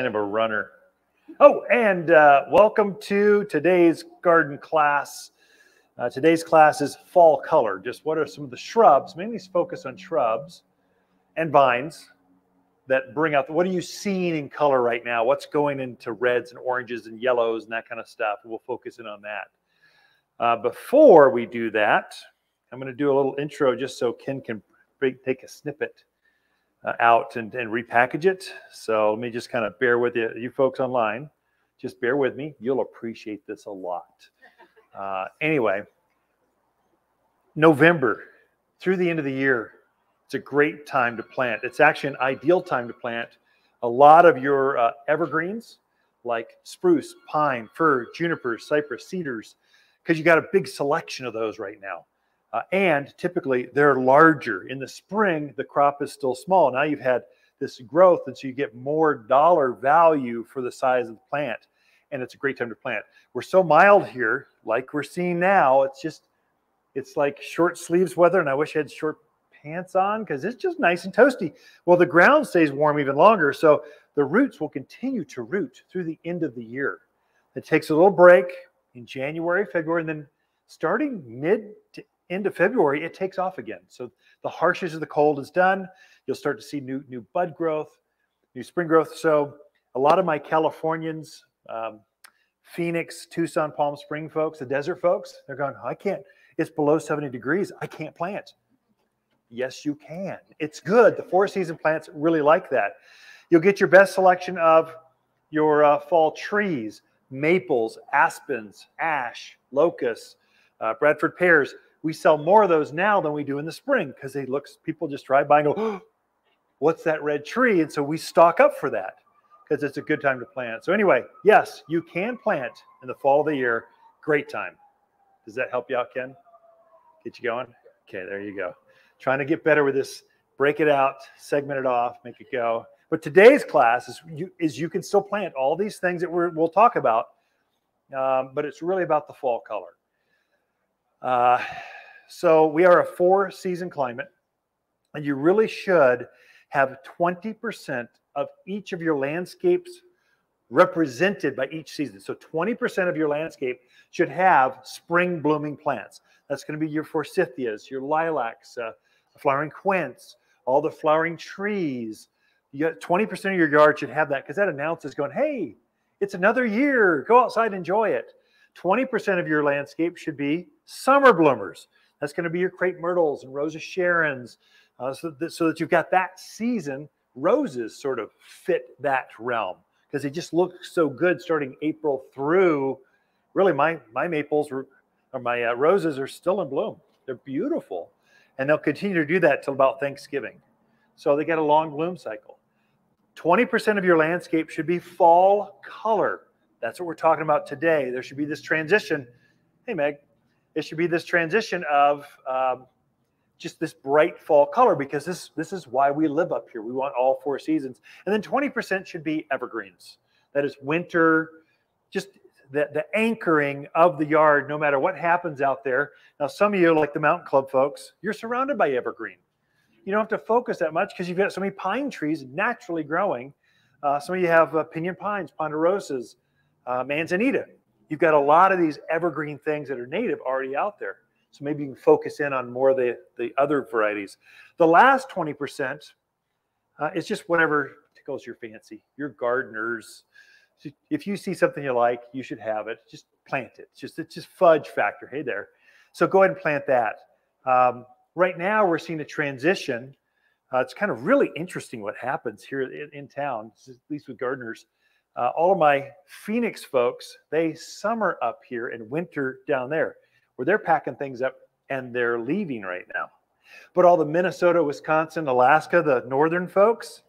sign of a runner. Oh, and uh, welcome to today's garden class. Uh, today's class is fall color. Just what are some of the shrubs, mainly focus on shrubs and vines that bring out, what are you seeing in color right now? What's going into reds and oranges and yellows and that kind of stuff? We'll focus in on that. Uh, before we do that, I'm going to do a little intro just so Ken can take a snippet uh, out and, and repackage it. So let me just kind of bear with you, you folks online. Just bear with me. You'll appreciate this a lot. Uh, anyway, November through the end of the year, it's a great time to plant. It's actually an ideal time to plant a lot of your uh, evergreens like spruce, pine, fir, juniper, cypress, cedars, because you got a big selection of those right now. Uh, and typically they're larger. In the spring, the crop is still small. Now you've had this growth, and so you get more dollar value for the size of the plant. And it's a great time to plant. We're so mild here, like we're seeing now. It's just, it's like short sleeves weather, and I wish I had short pants on because it's just nice and toasty. Well, the ground stays warm even longer, so the roots will continue to root through the end of the year. It takes a little break in January, February, and then starting mid to of February, it takes off again. So the harshness of the cold is done. You'll start to see new new bud growth, new spring growth. So a lot of my Californians, um, Phoenix, Tucson, Palm Spring folks, the desert folks, they're going, I can't. It's below 70 degrees. I can't plant. Yes, you can. It's good. The four season plants really like that. You'll get your best selection of your uh, fall trees, maples, aspens, ash, locusts, uh, Bradford pears we sell more of those now than we do in the spring because they look people just drive by and go oh, what's that red tree? And so we stock up for that because it's a good time to plant. So anyway yes you can plant in the fall of the year. Great time. Does that help you out ken? Get you going? Okay there you go. Trying to get better with this break it out segment it off make it go. But today's class is you, is you can still plant all these things that we will talk about um, but it's really about the fall color uh, so we are a four season climate, and you really should have 20% of each of your landscapes represented by each season. So 20% of your landscape should have spring blooming plants. That's going to be your forsythias, your lilacs, uh, flowering quince, all the flowering trees. You got 20% of your yard should have that because that announces going, hey, it's another year. Go outside, enjoy it. 20% of your landscape should be summer bloomers. That's going to be your crepe myrtles and rose of Sharons, uh, so, that, so that you've got that season. Roses sort of fit that realm because they just look so good starting April through. Really, my my maples or my uh, roses are still in bloom. They're beautiful, and they'll continue to do that till about Thanksgiving. So they get a long bloom cycle. 20% of your landscape should be fall color. That's what we're talking about today. There should be this transition. Hey, Meg, it should be this transition of um, just this bright fall color because this this is why we live up here. We want all four seasons, and then 20% should be evergreens. That is winter, just the, the anchoring of the yard, no matter what happens out there. Now, some of you, like the Mountain Club folks, you're surrounded by evergreen. You don't have to focus that much because you've got so many pine trees naturally growing. Uh, some of you have uh, pinyon pines, ponderosas, uh, manzanita. You've got a lot of these evergreen things that are native already out there. So maybe you can focus in on more of the, the other varieties. The last 20% uh, is just whatever tickles your fancy. Your gardeners, if you see something you like, you should have it. Just plant it. It's just it's just fudge factor. Hey there. So go ahead and plant that. Um, right now, we're seeing a transition. Uh, it's kind of really interesting what happens here in, in town, at least with gardeners. Uh, all of my Phoenix folks, they summer up here and winter down there, where they're packing things up and they're leaving right now. But all the Minnesota, Wisconsin, Alaska, the northern folks,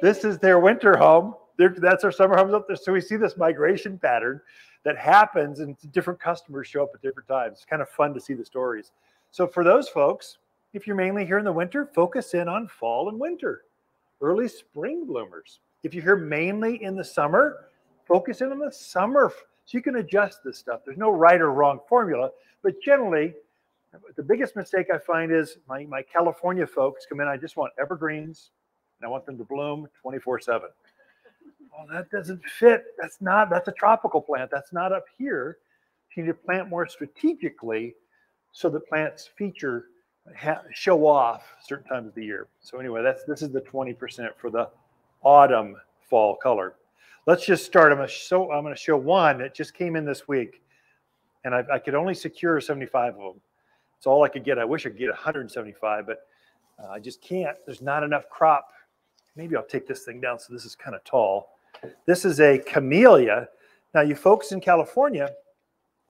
this is their winter home. They're, that's our summer homes up there. So we see this migration pattern that happens, and different customers show up at different times. It's kind of fun to see the stories. So for those folks, if you're mainly here in the winter, focus in on fall and winter, early spring bloomers. If you're here mainly in the summer, focus in on the summer so you can adjust this stuff. There's no right or wrong formula, but generally, the biggest mistake I find is my, my California folks come in, I just want evergreens and I want them to bloom 24 7. well, that doesn't fit. That's not, that's a tropical plant. That's not up here. You need to plant more strategically so the plants feature, show off certain times of the year. So anyway, that's this is the 20% for the autumn fall color. Let's just start. I'm gonna show, I'm gonna show one that just came in this week and I, I could only secure 75 of them. It's all I could get. I wish I could get 175, but uh, I just can't. There's not enough crop. Maybe I'll take this thing down so this is kind of tall. This is a camellia. Now, you folks in California,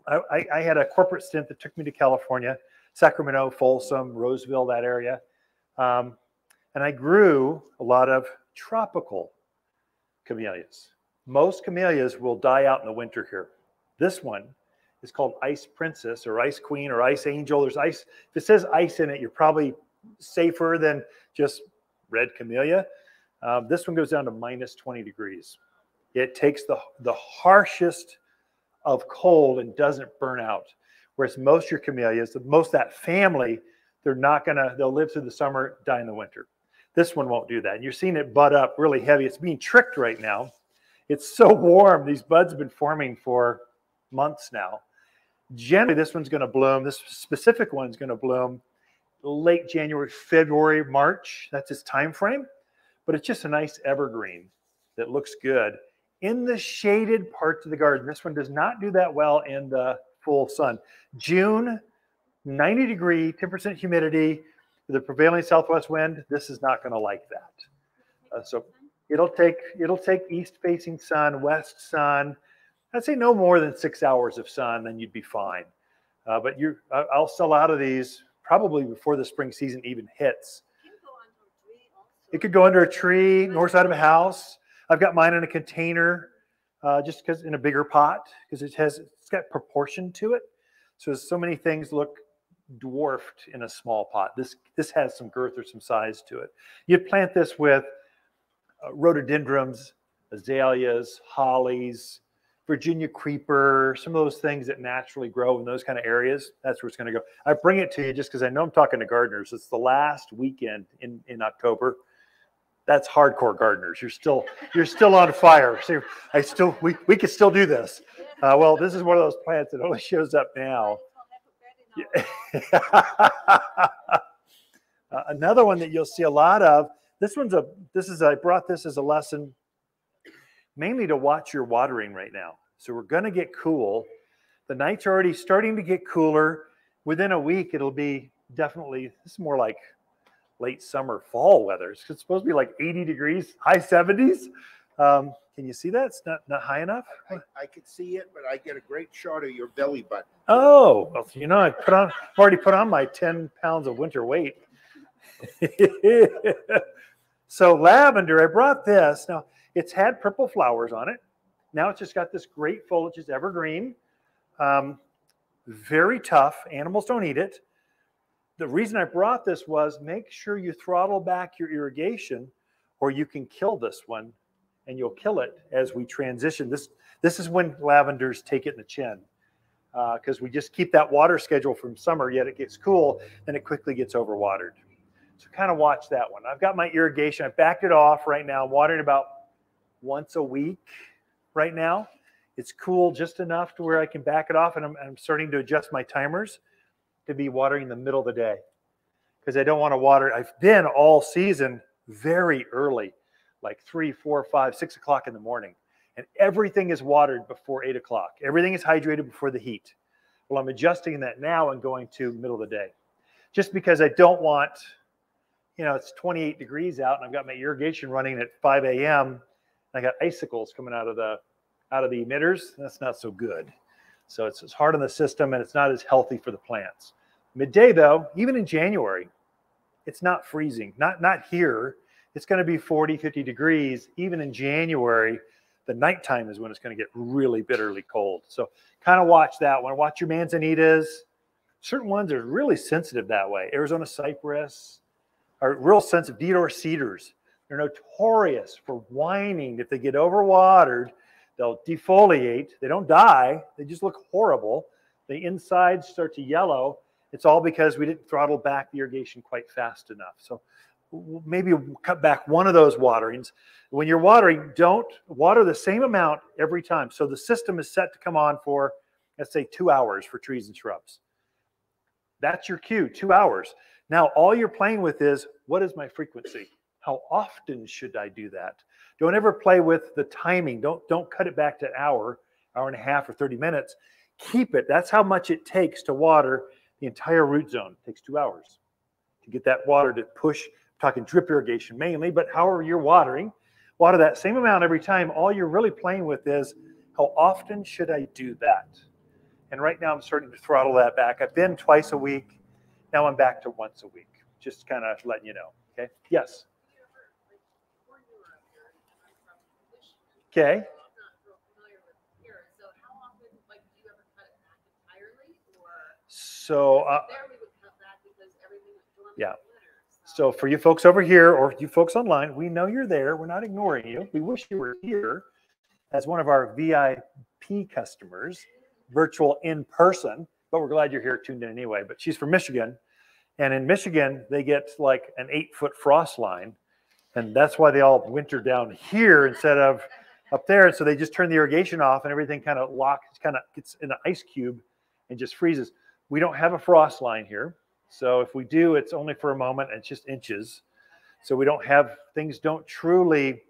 I, I, I had a corporate stint that took me to California, Sacramento, Folsom, Roseville, that area. Um, and I grew a lot of tropical camellias. Most camellias will die out in the winter here. This one is called Ice Princess or Ice Queen or Ice Angel. There's ice. If it says ice in it, you're probably safer than just red camellia. Um, this one goes down to minus 20 degrees. It takes the, the harshest of cold and doesn't burn out. Whereas most your camellias, most that family, they're not gonna, they'll live through the summer, die in the winter. This one won't do that. And you're seeing it bud up really heavy. It's being tricked right now. It's so warm. These buds have been forming for months now. Generally, this one's going to bloom. This specific one's going to bloom late January, February, March. That's its time frame. But it's just a nice evergreen that looks good in the shaded parts of the garden. This one does not do that well in the full sun. June, 90 degree, 10% humidity, the prevailing southwest wind. This is not going to like that. Uh, so it'll take it'll take east facing sun, west sun, I'd say no more than six hours of sun, then you'd be fine. Uh, but you, I'll sell out of these probably before the spring season even hits. It could go under a tree, north side of a house. I've got mine in a container, uh, just because in a bigger pot, because it has it's got proportion to it. So so many things look dwarfed in a small pot. This this has some girth or some size to it. You'd plant this with uh, rhododendrons, azaleas, hollies, Virginia creeper, some of those things that naturally grow in those kind of areas. That's where it's going to go. I bring it to you just because I know I'm talking to gardeners. It's the last weekend in, in October. That's hardcore gardeners. You're still you're still on fire. So I still we, we can still do this. Uh, well, this is one of those plants that only shows up now. uh, another one that you'll see a lot of. This one's a this is I brought this as a lesson mainly to watch your watering right now. So we're going to get cool. The nights are already starting to get cooler. Within a week, it'll be definitely, this is more like late summer, fall weather. It's supposed to be like 80 degrees, high 70s. Um, can you see that? It's not, not high enough. I, I could see it, but I get a great shot of your belly button. Oh, well, you know, I put on, I've already put on my 10 pounds of winter weight. so lavender, I brought this. Now, it's had purple flowers on it. Now it's just got this great foliage. It's evergreen. Um, very tough. Animals don't eat it. The reason I brought this was make sure you throttle back your irrigation or you can kill this one and you'll kill it as we transition. This, this is when lavenders take it in the chin because uh, we just keep that water schedule from summer, yet it gets cool, then it quickly gets overwatered. So kind of watch that one. I've got my irrigation. I backed it off right now. I'm watering about once a week right now. It's cool just enough to where I can back it off, and I'm, I'm starting to adjust my timers to be watering in the middle of the day because I don't want to water. I've been all season very early, like three, four, five, six o'clock in the morning, and everything is watered before eight o'clock. Everything is hydrated before the heat. Well, I'm adjusting that now and going to middle of the day, just because I don't want, you know, it's 28 degrees out and I've got my irrigation running at 5 a.m. I got icicles coming out of the out of the emitters. That's not so good. So it's, it's hard on the system and it's not as healthy for the plants. Midday though, even in January, it's not freezing. Not not here. It's going to be 40, 50 degrees. Even in January, the nighttime is when it's going to get really bitterly cold. So kind of watch that one. Watch your manzanitas. Certain ones are really sensitive that way. Arizona cypress are real sensitive. Deodar cedars they're notorious for whining. If they get overwatered, they'll defoliate. They don't die, they just look horrible. The insides start to yellow. It's all because we didn't throttle back the irrigation quite fast enough. So maybe cut back one of those waterings. When you're watering, don't water the same amount every time. So the system is set to come on for, let's say, two hours for trees and shrubs. That's your cue, two hours. Now, all you're playing with is what is my frequency? How often should I do that? Don't ever play with the timing. Don't don't cut it back to an hour, hour and a half, or 30 minutes. Keep it. That's how much it takes to water the entire root zone. It takes two hours to get that water to push. Talking drip irrigation mainly, but however you're watering, water that same amount every time. All you're really playing with is how often should I do that? And right now I'm starting to throttle that back. I've been twice a week. Now I'm back to once a week. Just kind of letting you know. Okay. Yes. Okay. So, uh, Yeah. So for you folks over here or you folks online, we know you're there. We're not ignoring you. We wish you were here as one of our VIP customers, virtual in person, but we're glad you're here tuned in anyway. But she's from Michigan. And in Michigan, they get like an eight foot frost line. And that's why they all winter down here instead of up there. And so they just turn the irrigation off and everything kind of locks, kind of gets in an ice cube and just freezes. We don't have a frost line here. So if we do, it's only for a moment and it's just inches. So we don't have things don't truly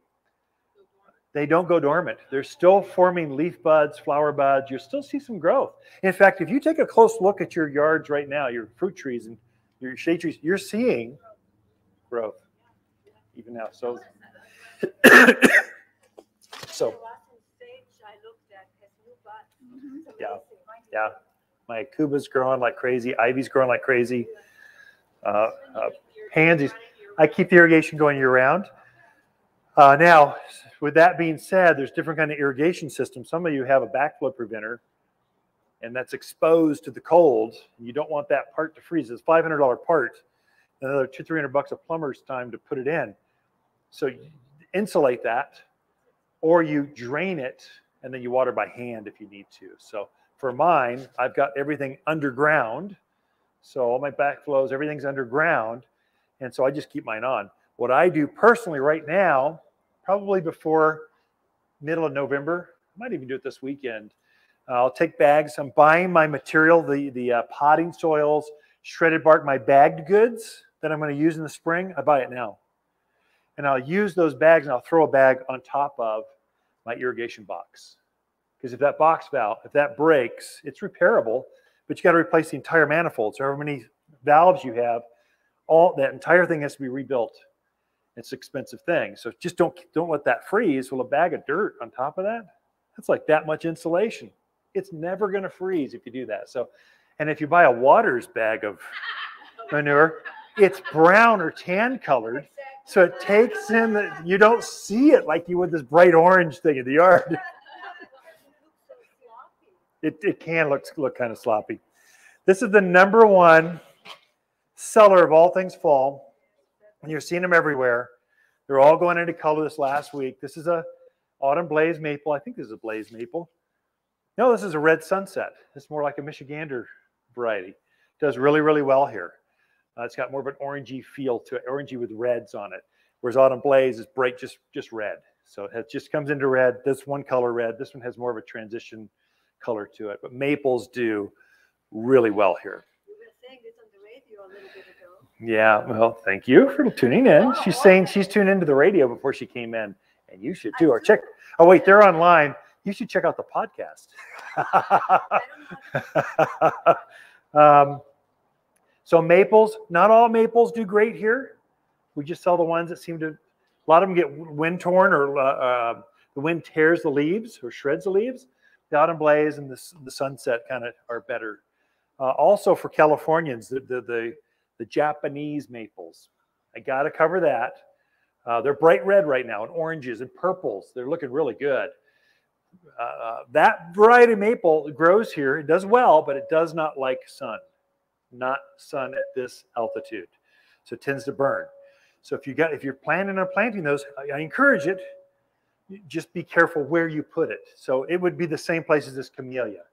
they don't go dormant. They're still forming leaf buds, flower buds. You still see some growth. In fact, if you take a close look at your yards right now, your fruit trees and your shade trees, you're seeing growth even now. So so Yeah. Yeah. My cuba's growing like crazy. Ivy's growing like crazy. Uh, uh, pansies. I keep the irrigation going year round. Uh, now, with that being said, there's different kind of irrigation systems. Some of you have a backflow preventer, and that's exposed to the cold. You don't want that part to freeze. It's a $500 part. Another two, three hundred bucks a plumber's time to put it in. So insulate that, or you drain it and then you water by hand if you need to. So for mine, I've got everything underground. So all my backflows, everything's underground. And so I just keep mine on. What I do personally right now, probably before middle of November, I might even do it this weekend. I'll take bags. I'm buying my material, the, the uh, potting soils, shredded bark, my bagged goods that I'm going to use in the spring. I buy it now. And I'll use those bags and I'll throw a bag on top of my irrigation box. Because if that box valve, if that breaks, it's repairable, but you got to replace the entire manifold. So however many valves you have, all that entire thing has to be rebuilt. It's an expensive thing. So just don't don't let that freeze. Well, a bag of dirt on top of that, that's like that much insulation. It's never going to freeze if you do that. So, and if you buy a Watters bag of manure, it's brown or tan colored. So it takes in the, you don't see it like you would this bright orange thing in the yard. It, it can look, look kind of sloppy. This is the number one seller of all things fall. And you're seeing them everywhere. They're all going into color this last week. This is a autumn blaze maple. I think this is a blaze maple. No, this is a red sunset. It's more like a Michigander variety. Does really, really well here. Uh, it's got more of an orangey feel to it, orangey with reds on it. Whereas Autumn Blaze is bright, just just red. So it just comes into red. This one color red. This one has more of a transition color to it. But maples do really well here. Yeah, well, thank you for tuning in. She's saying she's tuned into the radio before she came in, and you should too. Or check. Oh wait, they're online. You should check out the podcast. um, so maples, not all maples do great here. We just sell the ones that seem to. A lot of them get wind torn, or uh, uh, the wind tears the leaves or shreds the leaves. The autumn blaze and the, the sunset kind of are better. Uh, also for Californians, the, the the, the Japanese maples. I got to cover that. Uh, they're bright red right now, and oranges and purples. They're looking really good. Uh, that variety of maple grows here. It does well, but it does not like sun not sun at this altitude. So it tends to burn. So if you got if you're planning on planting those, I encourage it. Just be careful where you put it. So it would be the same place as this camellia.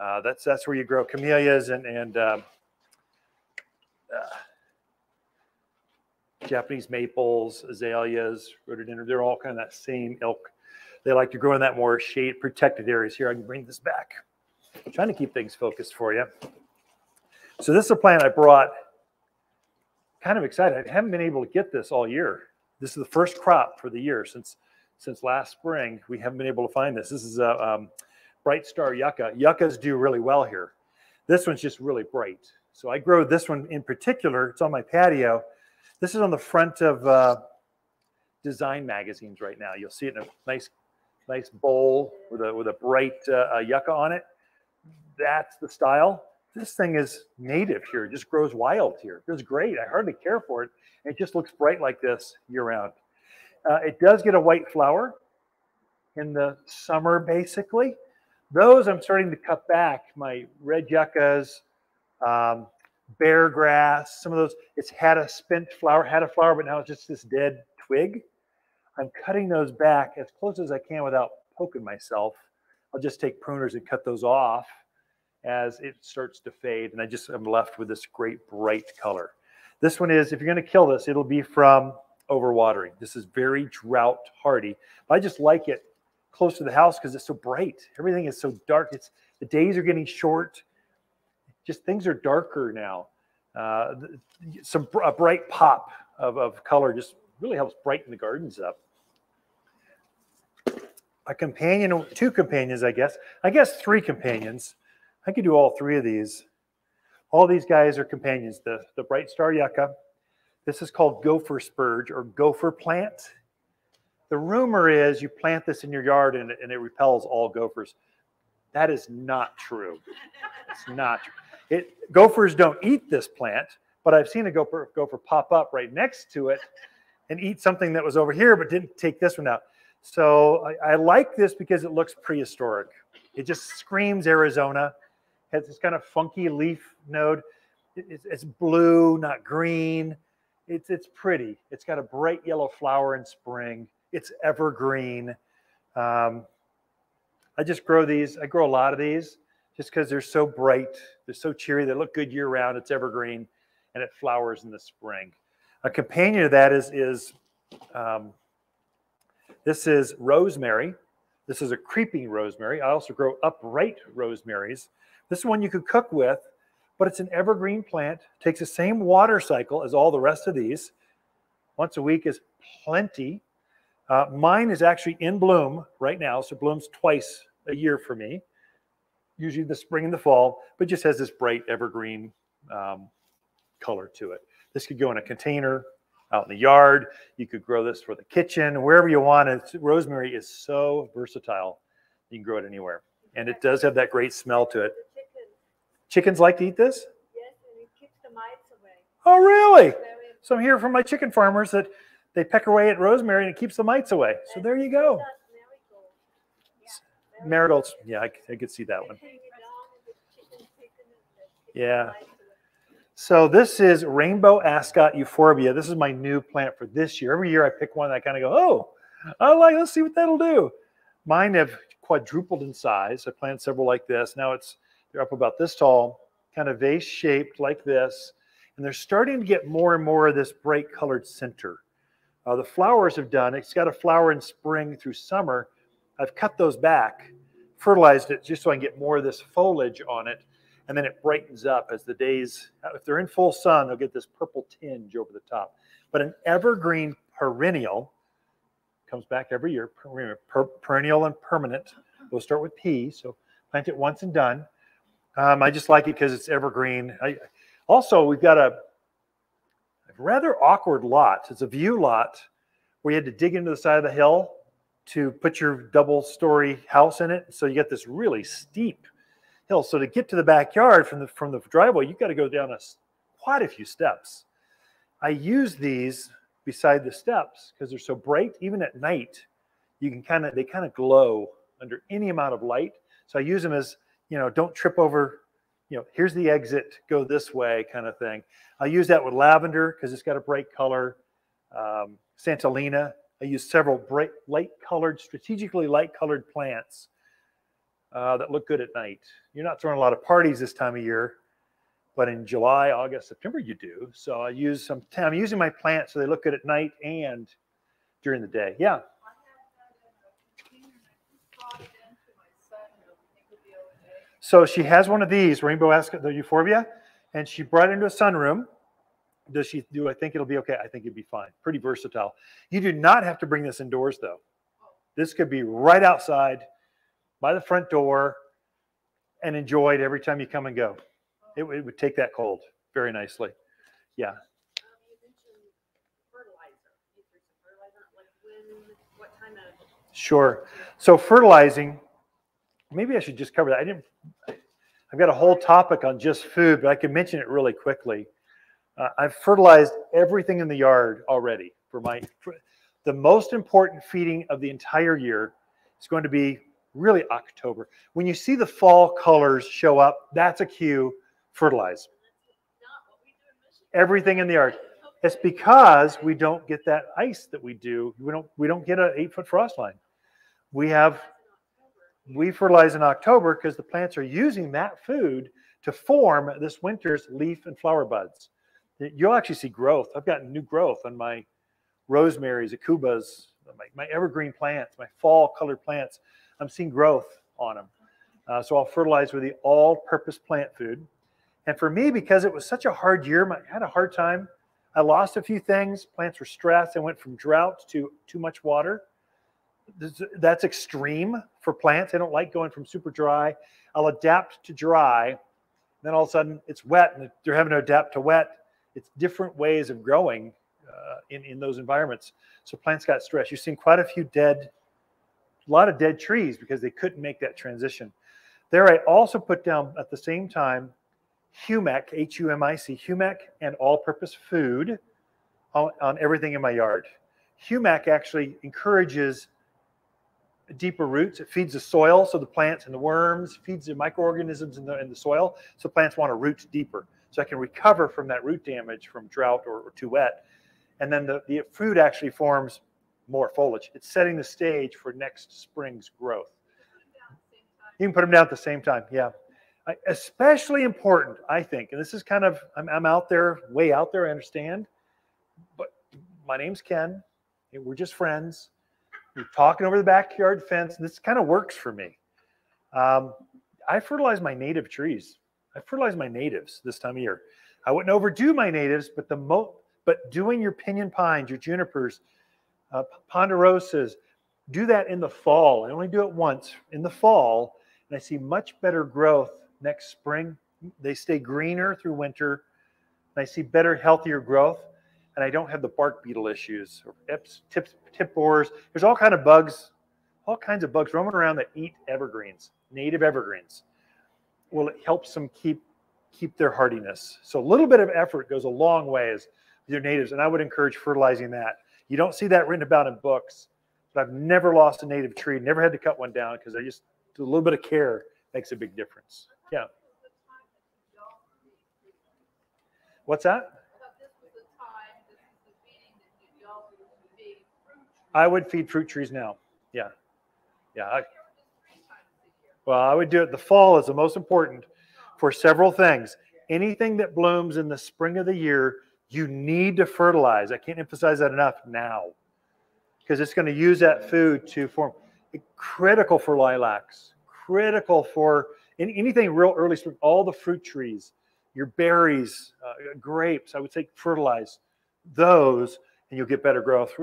Uh, that's that's where you grow camellias and and um, uh, Japanese maples, azaleas, rhododendron, they're all kind of that same ilk. They like to grow in that more shade protected areas. Here, I can bring this back. I'm trying to keep things focused for you. So this is a plant I brought. Kind of excited. I haven't been able to get this all year. This is the first crop for the year since since last spring. We haven't been able to find this. This is a um, bright star yucca. Yuccas do really well here. This one's just really bright. So I grow this one in particular. It's on my patio. This is on the front of uh, design magazines right now. You'll see it in a nice, nice bowl with a with a bright uh, yucca on it. That's the style. This thing is native here. It just grows wild here. It's great. I hardly care for it. It just looks bright like this year round. Uh, it does get a white flower in the summer, basically. Those I'm starting to cut back. My red yuccas, um, bear grass, some of those, it's had a spent flower, had a flower, but now it's just this dead twig. I'm cutting those back as close as I can without poking myself. I'll just take pruners and cut those off as it starts to fade. And I just am left with this great bright color. This one is, if you're going to kill this, it'll be from overwatering. This is very drought hardy. I just like it close to the house because it's so bright. Everything is so dark. It's the days are getting short. Just things are darker now. Uh, some a bright pop of, of color just really helps brighten the gardens up. A companion, two companions, I guess. I guess three companions. I could do all three of these. All these guys are companions. The, the bright star yucca. This is called gopher spurge or gopher plant. The rumor is you plant this in your yard and, and it repels all gophers. That is not true. It's not true. It, gophers don't eat this plant, but I've seen a gopher, gopher pop up right next to it and eat something that was over here, but didn't take this one out. So I, I like this because it looks prehistoric. It just screams Arizona has this kind of funky leaf node. It's, it's blue, not green. It's, it's pretty. It's got a bright yellow flower in spring. It's evergreen. Um, I just grow these. I grow a lot of these just because they're so bright. They're so cheery. They look good year round. It's evergreen and it flowers in the spring. A companion to that is, is um, this is rosemary. This is a creeping rosemary. I also grow upright rosemaries. This is one you could cook with, but it's an evergreen plant. Takes the same water cycle as all the rest of these. Once a week is plenty. Uh, mine is actually in bloom right now, so blooms twice a year for me, usually the spring and the fall, but just has this bright evergreen um, color to it. This could go in a container out in the yard. You could grow this for the kitchen, wherever you want. it. rosemary is so versatile. You can grow it anywhere. And it does have that great smell to it. Chickens like to eat this? Yes, and it keeps the mites away. Oh, really? So I'm hearing from my chicken farmers that they peck away at rosemary and it keeps the mites away. So there you go. That's marigold. Yeah, Marigolds. Yeah, I, I could see that one. hang it down and the chickens take it and they keep the Yeah. So this is rainbow ascot euphorbia. This is my new plant for this year. Every year I pick one I kind of go, oh, I like, let's see what that'll do. Mine have quadrupled in size. I planted several like this. Now it's they're up about this tall, kind of vase shaped like this. And they're starting to get more and more of this bright colored center. Uh, the flowers have done, it's got a flower in spring through summer. I've cut those back, fertilized it just so I can get more of this foliage on it and then it brightens up as the days if they're in full sun they'll get this purple tinge over the top but an evergreen perennial comes back every year per- per- perennial and permanent we'll start with p so plant it once and done um, i just like it because it's evergreen I, also we've got a, rather awkward lot it's a view lot where you had to dig into the side of the hill to put your double story house in it so you get this really steep hill. So to get to the backyard from the from the driveway, you've got to go down a, quite a few steps. I use these beside the steps because they're so bright. Even at night, you can kind of they kind of glow under any amount of light. So I use them as you know, don't trip over. You know, here's the exit, go this way, kind of thing. I use that with lavender because it's got a bright color. Um, Santolina. I use several bright, light colored, strategically light colored plants uh, that look good at night. You're not throwing a lot of parties this time of year. But in July, August, September, you do. So I use some. I'm using my plants so they look good at night and during the day. Yeah. So she has one of these rainbow ascot, the euphorbia, and she brought it into a sunroom. Does she do I think it'll be okay? I think it'd be fine. Pretty versatile. You do not have to bring this indoors though. This could be right outside by the front door and enjoyed every time you come and go. It, would- it would take that cold very nicely. Yeah. Um, you mentioned fertilizer. You threw some fertilizer, like when, what kind of? Sure. So fertilizing, maybe I should just cover that. I didn't, I've got a whole topic on just food, but I can mention it really quickly. Uh, I've fertilized everything in the yard already for my, for, the most important feeding of the entire year is going to be really October. When you see the fall colors show up, that's a cue, fertilize everything in the yard. It's because we don't get that ice that we do. We don't, we don't get an eight foot frost line. We have we fertilize in October because the plants are using that food to form this winter's leaf and flower buds. You'll actually see growth. I've gotten new growth on my rosemaries, aucubas, my, my evergreen plants, my fall colored plants. I'm seeing growth on them. Uh, so I'll fertilize with the all-purpose plant food. And for me, because it was such a hard year, my, I had a hard time. I lost a few things. Plants were stressed. I went from drought to too much water that's extreme for plants. They don't like going from super dry. I'll adapt to dry. Then all of a sudden it's wet and they're having to adapt to wet. It's different ways of growing uh, in, in those environments. So plants got stressed. You've seen quite a few dead, a lot of dead trees because they couldn't make that transition. There, I also put down at the same time humic, H U M I C, humic and all purpose food on, on everything in my yard. Humic actually encourages deeper roots. It feeds the soil, so the plants and the worms feeds the microorganisms in the in the soil. So plants want to root deeper, so I can recover from that root damage from drought or, or too wet. And then the, the food actually forms more foliage. It's setting the stage for next spring's growth. You can put them down at the same time. Yeah. I, especially important, I think, and this is kind of, I'm, I'm out there, way out there, I understand. But my name's Ken. We're just friends. We're talking over the backyard fence. This kind of works for me. Um, I fertilize my native trees. I fertilize my natives this time of year. I wouldn't overdo my natives, but the mo but doing your pinyon pines, your junipers, uh, ponderosas, do that in the fall. I only do it once in the fall, and I see much better growth next spring. They stay greener through winter, and I see better, healthier growth. And I don't have the bark beetle issues or ips, tips, tip borers. There's all kind of bugs, all kinds of bugs roaming around that eat evergreens, native evergreens. Well, it helps them keep keep their hardiness. So a little bit of effort goes a long ways with your natives, and I would encourage fertilizing that. You don't see that written about in books, but I've never lost a native tree, never had to cut one down because I just a little bit of care makes a big difference. Yeah. What's that? I would feed fruit trees now. Yeah. Yeah. I, well, I would do it. The fall is the most important for several things. Anything that blooms in the spring of the year, you need to fertilize. I can't emphasize that enough now because it's going to use that food to form critical for lilacs, critical for in anything real early spring, all the fruit trees, your berries, uh, grapes. I would say fertilize those and you'll get better growth.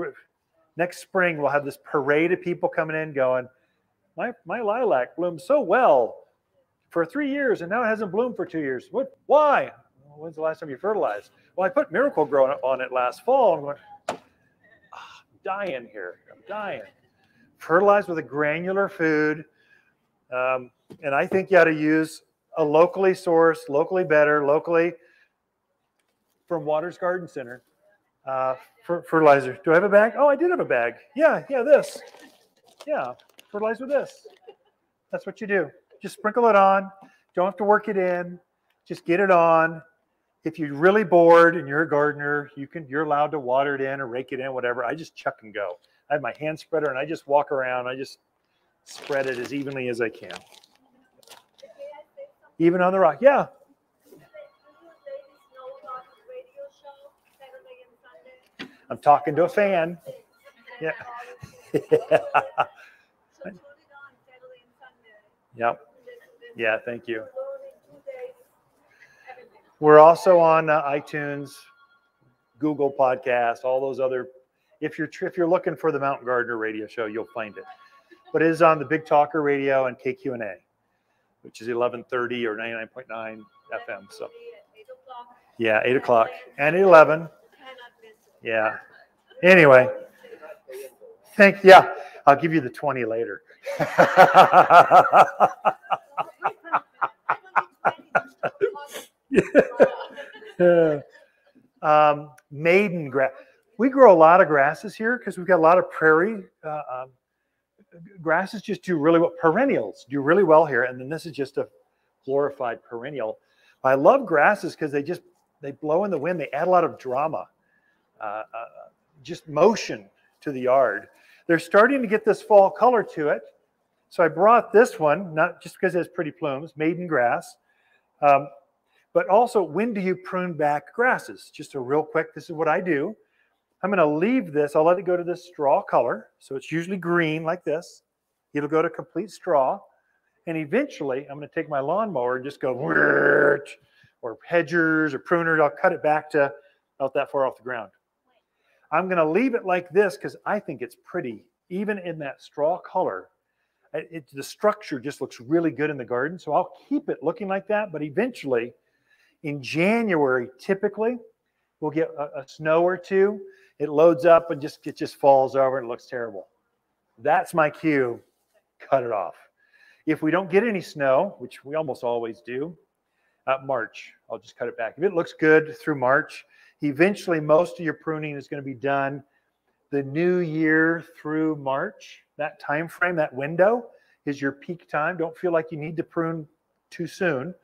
Next spring, we'll have this parade of people coming in going, my, my lilac bloomed so well for three years and now it hasn't bloomed for two years. What? Why? When's the last time you fertilized? Well, I put Miracle-Gro on it last fall. I'm going, oh, I'm dying here. I'm dying. Fertilize with a granular food. Um, and I think you ought to use a locally sourced, locally better, locally from Watters Garden Center uh, for fertilizer. Do I have a bag? Oh, I did have a bag. Yeah, yeah, this. Yeah, fertilize with this. That's what you do. Just sprinkle it on. Don't have to work it in. Just get it on. If you're really bored and you're a gardener, you can you're allowed to water it in or rake it in, whatever. I just chuck and go. I have my hand spreader and I just walk around. I just spread it as evenly as I can. Even on the rock. Yeah. I'm talking to a fan. Yeah. Sunday. Yep. Yeah. Thank you. We're also on uh, iTunes, Google Podcast, all those other. If you're if you're looking for the Mountain Gardener Radio Show, you'll find it. But it is on the Big Talker Radio and KQNA, which is 11:30 or 99.9 FM. So yeah, eight o'clock and 11. Yeah. Anyway, thank yeah. I'll give you the 20 later. um, maiden grass. We grow a lot of grasses here because we've got a lot of prairie. Uh, um, grasses just do really well. Perennials do really well here, and then this is just a glorified perennial. I love grasses because they just they blow in the wind. They add a lot of drama, uh, uh, just motion to the yard. They're starting to get this fall color to it. So I brought this one, not just because it has pretty plumes, maiden grass. Um, but also when do you prune back grasses? Just a real quick, this is what I do. I'm going to leave this, I'll let it go to this straw color. So it's usually green like this. It'll go to complete straw. And eventually I'm going to take my lawnmower and just go or hedgers or pruners. I'll cut it back to about that far off the ground. I'm going to leave it like this because I think it's pretty, even in that straw color. It, it- the structure just looks really good in the garden. So I'll keep it looking like that. But eventually, in January, typically, we'll get a, a snow or two. It loads up and just it just falls over and looks terrible. That's my cue. Cut it off. If we don't get any snow, which we almost always do, uh, March, I'll just cut it back. If it looks good through March, eventually most of your pruning is going to be done the new year through March. That time frame, that window is your peak time. Don't feel like you need to prune too soon.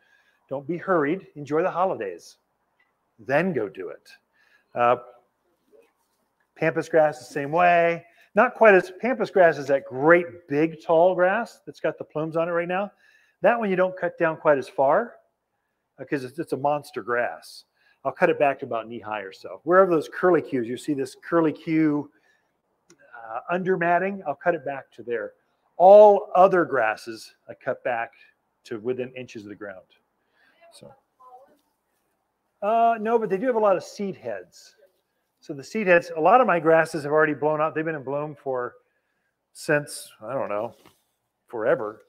Don't be hurried. Enjoy the holidays. Then go do it. Uh, pampas grass the same way. Not quite as pampas grass is that great big tall grass that's got the plumes on it right now. That one you don't cut down quite as far because it's, it's a monster grass. I'll cut it back to about knee high or so. Wherever those curly cues, you see this curly cue uh, under matting, I'll cut it back to there. All other grasses I cut back to within inches of the ground. So, uh, no, but they do have a lot of seed heads. So the seed heads, a lot of my grasses have already blown out. They've been in bloom for since I don't know, forever.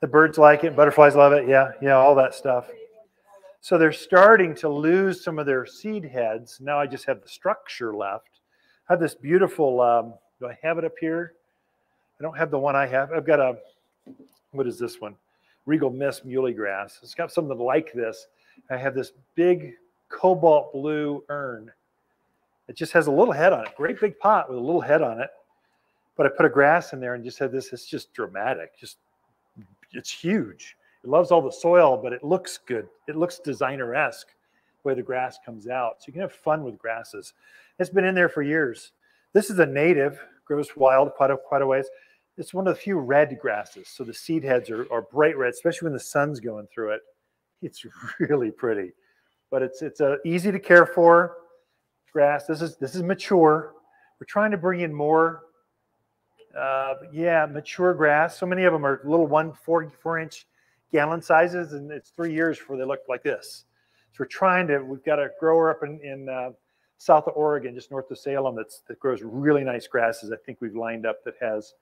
The birds like it, butterflies love it. Yeah, yeah, all that stuff. So they're starting to lose some of their seed heads. Now I just have the structure left. I have this beautiful, um, do I have it up here? I don't have the one I have. I've got a, what is this one? Regal Mist Muhly Grass. It's got something like this. I have this big cobalt blue urn. It just has a little head on it. Great big pot with a little head on it. But I put a grass in there and just had this. It's just dramatic. Just, it's huge. It loves all the soil, but it looks good. It looks designer esque the way the grass comes out. So you can have fun with grasses. It's been in there for years. This is a native, grows wild quite a, quite a ways. It's one of the few red grasses. So the seed heads are, are bright red, especially when the sun's going through it. It's really pretty, but it's it's a easy to care for grass. This is this is mature. We're trying to bring in more, uh, yeah, mature grass. So many of them are little one four four inch gallon sizes, and it's three years before they look like this. So we're trying to. We've got a grower up in in uh, south of Oregon, just north of Salem, that's that grows really nice grasses. I think we've lined up that has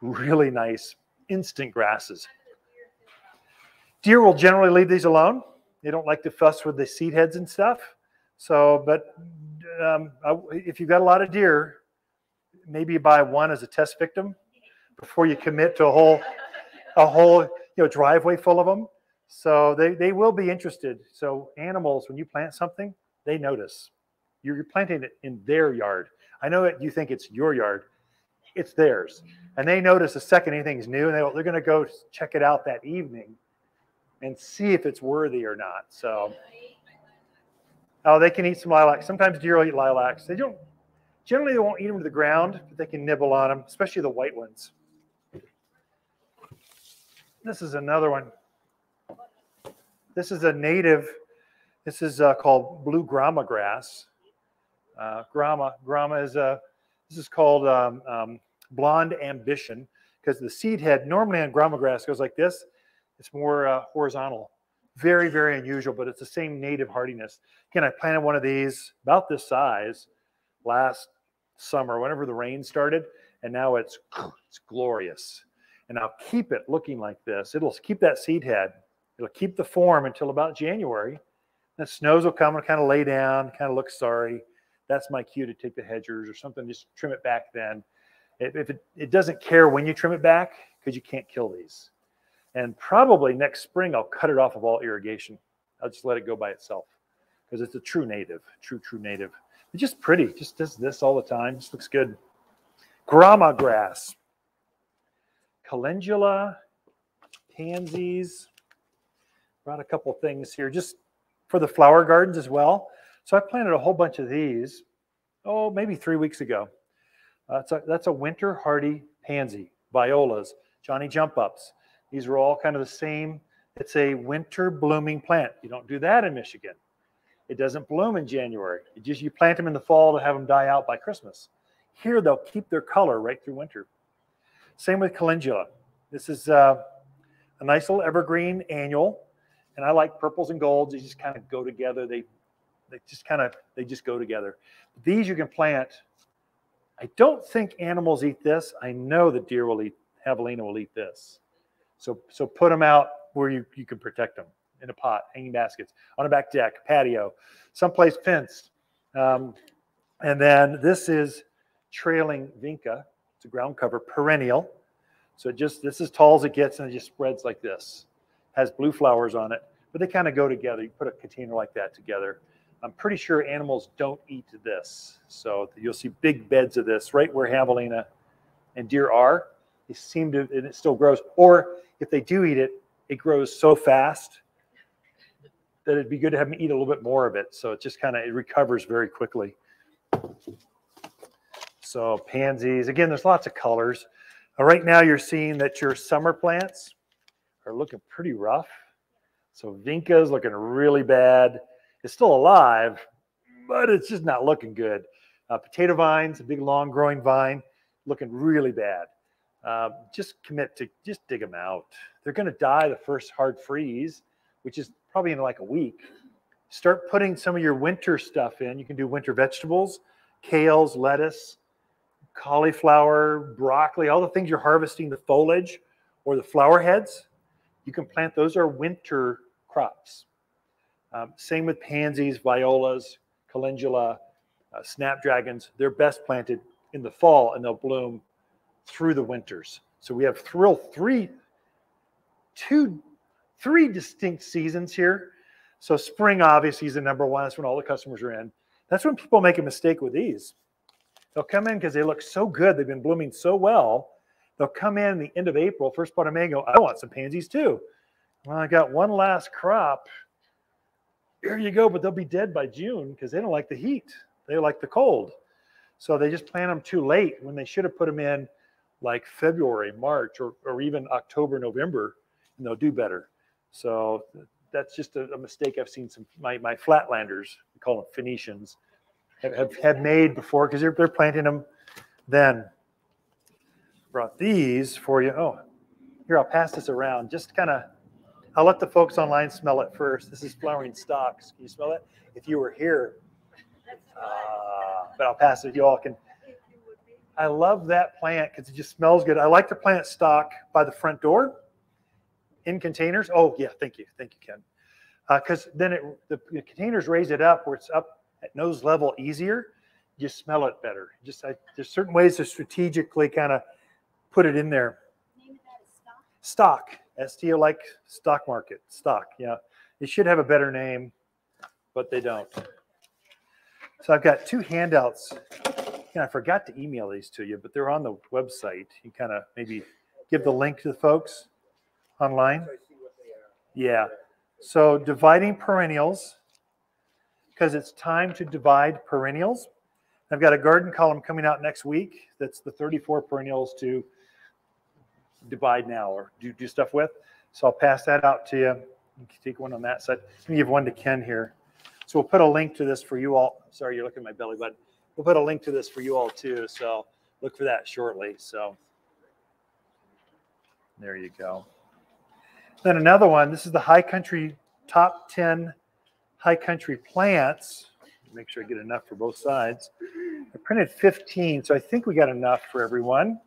really nice instant grasses. Deer will generally leave these alone. They don't like to fuss with the seed heads and stuff. So, but um, if you've got a lot of deer, maybe buy one as a test victim before you commit to a whole a whole you know driveway full of them. So they, they will be interested. So animals, when you plant something, they notice. You're planting it in their yard. I know that you think it's your yard. It's theirs. And they notice the second anything's new, and they, they're going to go check it out that evening and see if it's worthy or not. So, oh, they can eat some lilacs. Sometimes deer will eat lilacs. They don't, generally, they won't eat them to the ground, but they can nibble on them, especially the white ones. This is another one. This is a native. This is uh, called blue grama grass. Uh, grama, grama is a, this is called um, um, blonde ambition because the seed head normally on grama grass goes like this. It's more uh, horizontal. Very, very unusual, but it's the same native hardiness. Again, I planted one of these about this size last summer, whenever the rain started, and now it's it's glorious. And I'll keep it looking like this. It'll keep that seed head. It'll keep the form until about January. The snows will come and kind of lay down, kind of look sorry. That's my cue to take the hedgers or something, just trim it back then. If it, it doesn't care when you trim it back, because you can't kill these. And probably next spring, I'll cut it off of all irrigation. I'll just let it go by itself because it's a true native, true, true native. It's just pretty, just does this all the time. Just looks good. Grama grass, calendula, pansies. Brought a couple things here just for the flower gardens as well. So I planted a whole bunch of these, oh, maybe three weeks ago. Uh, that's, a, that's a winter hardy pansy, violas, Johnny jump ups. These are all kind of the same. It's a winter blooming plant. You don't do that in Michigan. It doesn't bloom in January. You just you plant them in the fall to have them die out by Christmas. Here they'll keep their color right through winter. Same with calendula. This is uh, a nice little evergreen annual, and I like purples and golds. They just kind of go together. They they just kind of they just go together. These you can plant. I don't think animals eat this. I know the deer will eat. Javelina will eat this. So so put them out where you, you can protect them in a pot, hanging baskets, on a back deck, patio, someplace fenced. Um, and then this is trailing vinca. It's a ground cover perennial. So it just this is tall as it gets, and it just spreads like this. Has blue flowers on it, but they kind of go together. You put a container like that together. I'm pretty sure animals don't eat this. So you'll see big beds of this right where javelina and deer are. They seem to, and it still grows. Or if they do eat it, it grows so fast that it'd be good to have them eat a little bit more of it. So it just kind of it recovers very quickly. So pansies, again, there's lots of colors. Uh, right now you're seeing that your summer plants are looking pretty rough. So vinca is looking really bad. It's still alive, but it's just not looking good. Uh, potato vines, a big long growing vine, looking really bad. Uh, just commit to just dig them out. They're going to die the first hard freeze, which is probably in like a week. Start putting some of your winter stuff in. You can do winter vegetables, kales, lettuce, cauliflower, broccoli, all the things you're harvesting, the foliage or the flower heads. You can plant those are winter crops. Um, same with pansies, violas, calendula, uh, snapdragons. They're best planted in the fall and they'll bloom through the winters. So we have thrill three, two, three distinct seasons here. So spring obviously is the number one. That's when all the customers are in. That's when people make a mistake with these. They'll come in because they look so good. They've been blooming so well. They'll come in the end of April, first part of May, go, I want some pansies too. Well, I got one last crop. Here you go, but they'll be dead by June because they don't like the heat. They like the cold. So they just plant them too late when they should have put them in like February, March, or, or even October, November, and they'll do better. So that's just a, a mistake I've seen some my my flatlanders, we call them Phoenicians, have, have, made before because they're, they're planting them then. Brought these for you. Oh, here, I'll pass this around. Just kind of, I'll let the folks online smell it first. This is flowering stalks. Can you smell it? If you were here, uh, but I'll pass it. You all can. I love that plant because it just smells good. I like to plant stock by the front door in containers. Oh, yeah, thank you. Thank you, Ken. Because uh, then it, the, the, containers raise it up where it's up at nose level easier. You smell it better. Just I, There's certain ways to strategically kind of put it in there. Stock. Stock, S-T-O like stock market. Stock, yeah. It should have a better name, but they don't. So I've got two handouts and I forgot to email these to you, but they're on the website. You kind of maybe give the link to the folks online. Yeah. So dividing perennials, because it's time to divide perennials. I've got a garden column coming out next week. That's the 34 perennials to divide now or do, do stuff with. So I'll pass that out to you. You can take one on that side. Let me give one to Ken here. So we'll put a link to this for you all. Sorry, you're looking at my belly button. We'll put a link to this for you all too. So look for that shortly. So there you go. Then another one. This is the High Country top 10 high country plants. Make sure I get enough for both sides. I printed 15, so I think we got enough for everyone.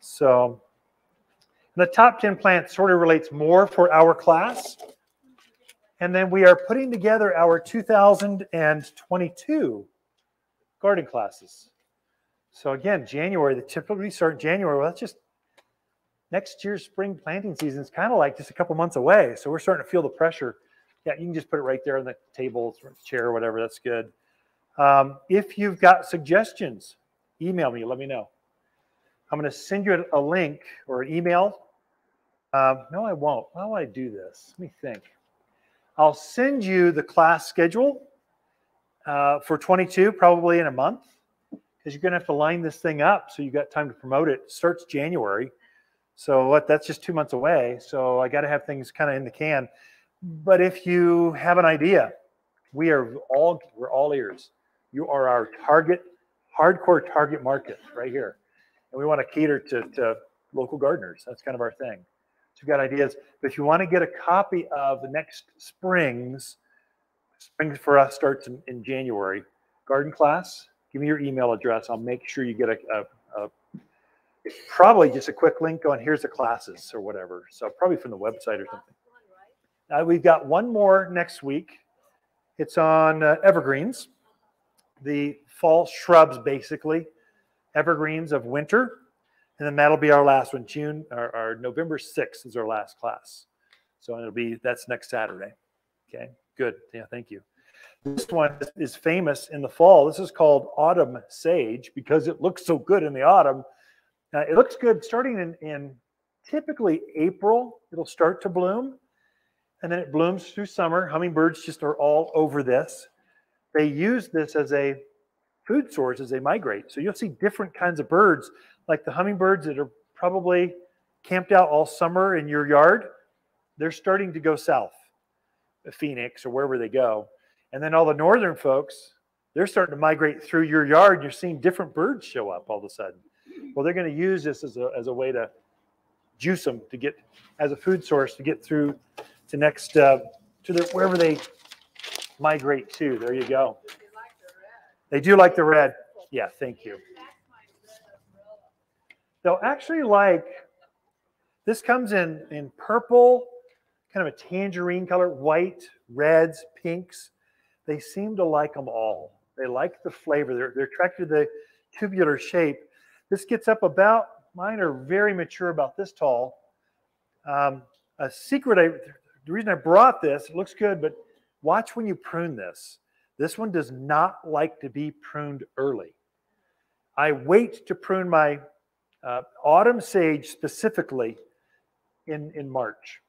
So the top 10 plants sort of relates more for our class. And then we are putting together our 2022 garden classes. So again, January, the typically start January. Well, that's just next year's spring planting season is kind of like just a couple months away. So we're starting to feel the pressure. Yeah, you can just put it right there on the table, chair, whatever. That's good. Um, if you've got suggestions, email me. Let me know. I'm going to send you a link or an email. Um, no, I won't. How will I do this? Let me think. I'll send you the class schedule uh, for 22, probably in a month, because you're going to have to line this thing up so you've got time to promote it. it starts January. So what? That's just two months away. So I got to have things kind of in the can. But if you have an idea, we are all we're all ears. You are our target, hardcore target market right here, and we want to cater to, to local gardeners. That's kind of our thing. So you've got ideas. But if you want to get a copy of the next spring's spring for us starts in, in January. Garden class, give me your email address. I'll make sure you get a, a, a probably just a quick link on here's the classes or whatever. So probably from the website or something. Uh, we've got one more next week. It's on uh, evergreens, the fall shrubs, basically, evergreens of winter. And then that'll be our last one. June or, or November 6th is our last class. So it'll be that's next Saturday. Okay, good. Yeah, thank you. This one is famous in the fall. This is called autumn sage because it looks so good in the autumn. Uh, it looks good starting in, in typically April. It'll start to bloom and then it blooms through summer. Hummingbirds just are all over this. They use this as a food source as they migrate. So you'll see different kinds of birds, like the hummingbirds that are probably camped out all summer in your yard. They're starting to go south, Phoenix or wherever they go. And then all the northern folks, they're starting to migrate through your yard. You're seeing different birds show up all of a sudden. Well, they're going to use this as a, as a way to juice them to get as a food source to get through to next uh, to the, wherever they migrate to. There you go. They do like the red. Yeah, thank you. They'll actually like this comes in in purple, kind of a tangerine color, white, reds, pinks. They seem to like them all. They like the flavor. They're, they're attracted to the tubular shape. This gets up about, mine are very mature, about this tall. Um, a secret, I, the reason I brought this, it looks good, but watch when you prune this. This one does not like to be pruned early. I wait to prune my uh, autumn sage specifically in, in March.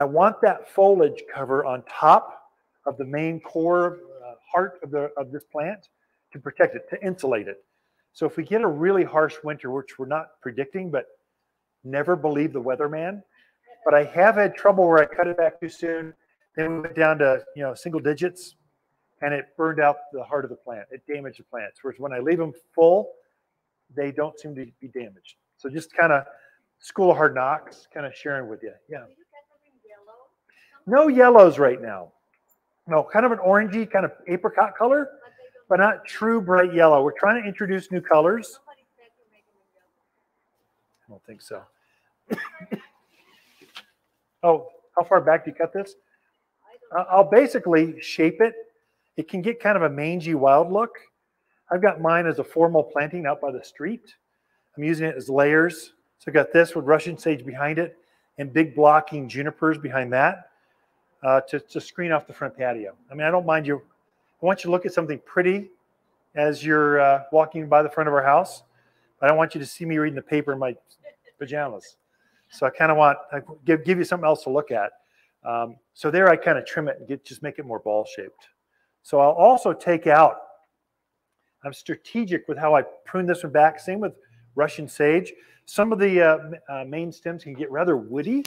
I want that foliage cover on top of the main core uh, heart of, the, of this plant to protect it, to insulate it. So if we get a really harsh winter, which we're not predicting, but never believe the weatherman, but I have had trouble where I cut it back too soon. Then we went down to you know single digits, and it burned out the heart of the plant. It damaged the plants. Whereas when I leave them full, they don't seem to be damaged. So just kind of school of hard knocks, kind of sharing with you. Yeah. No yellows right now. No, kind of an orangey, kind of apricot color, but not true bright yellow. We're trying to introduce new colors. I don't think so. Oh, how far back do you cut this? I'll basically shape it. It can get kind of a mangy wild look. I've got mine as a formal planting out by the street. I'm using it as layers. So I've got this with Russian sage behind it and big blocking junipers behind that uh, to, to screen off the front patio. I mean, I don't mind you. I want you to look at something pretty as you're uh, walking by the front of our house. I don't want you to see me reading the paper in my pajamas. So I kind of want I give give you something else to look at. Um, so there, I kind of trim it and get just make it more ball shaped. So I'll also take out. I'm strategic with how I prune this one back. Same with Russian sage. Some of the uh, uh, main stems can get rather woody.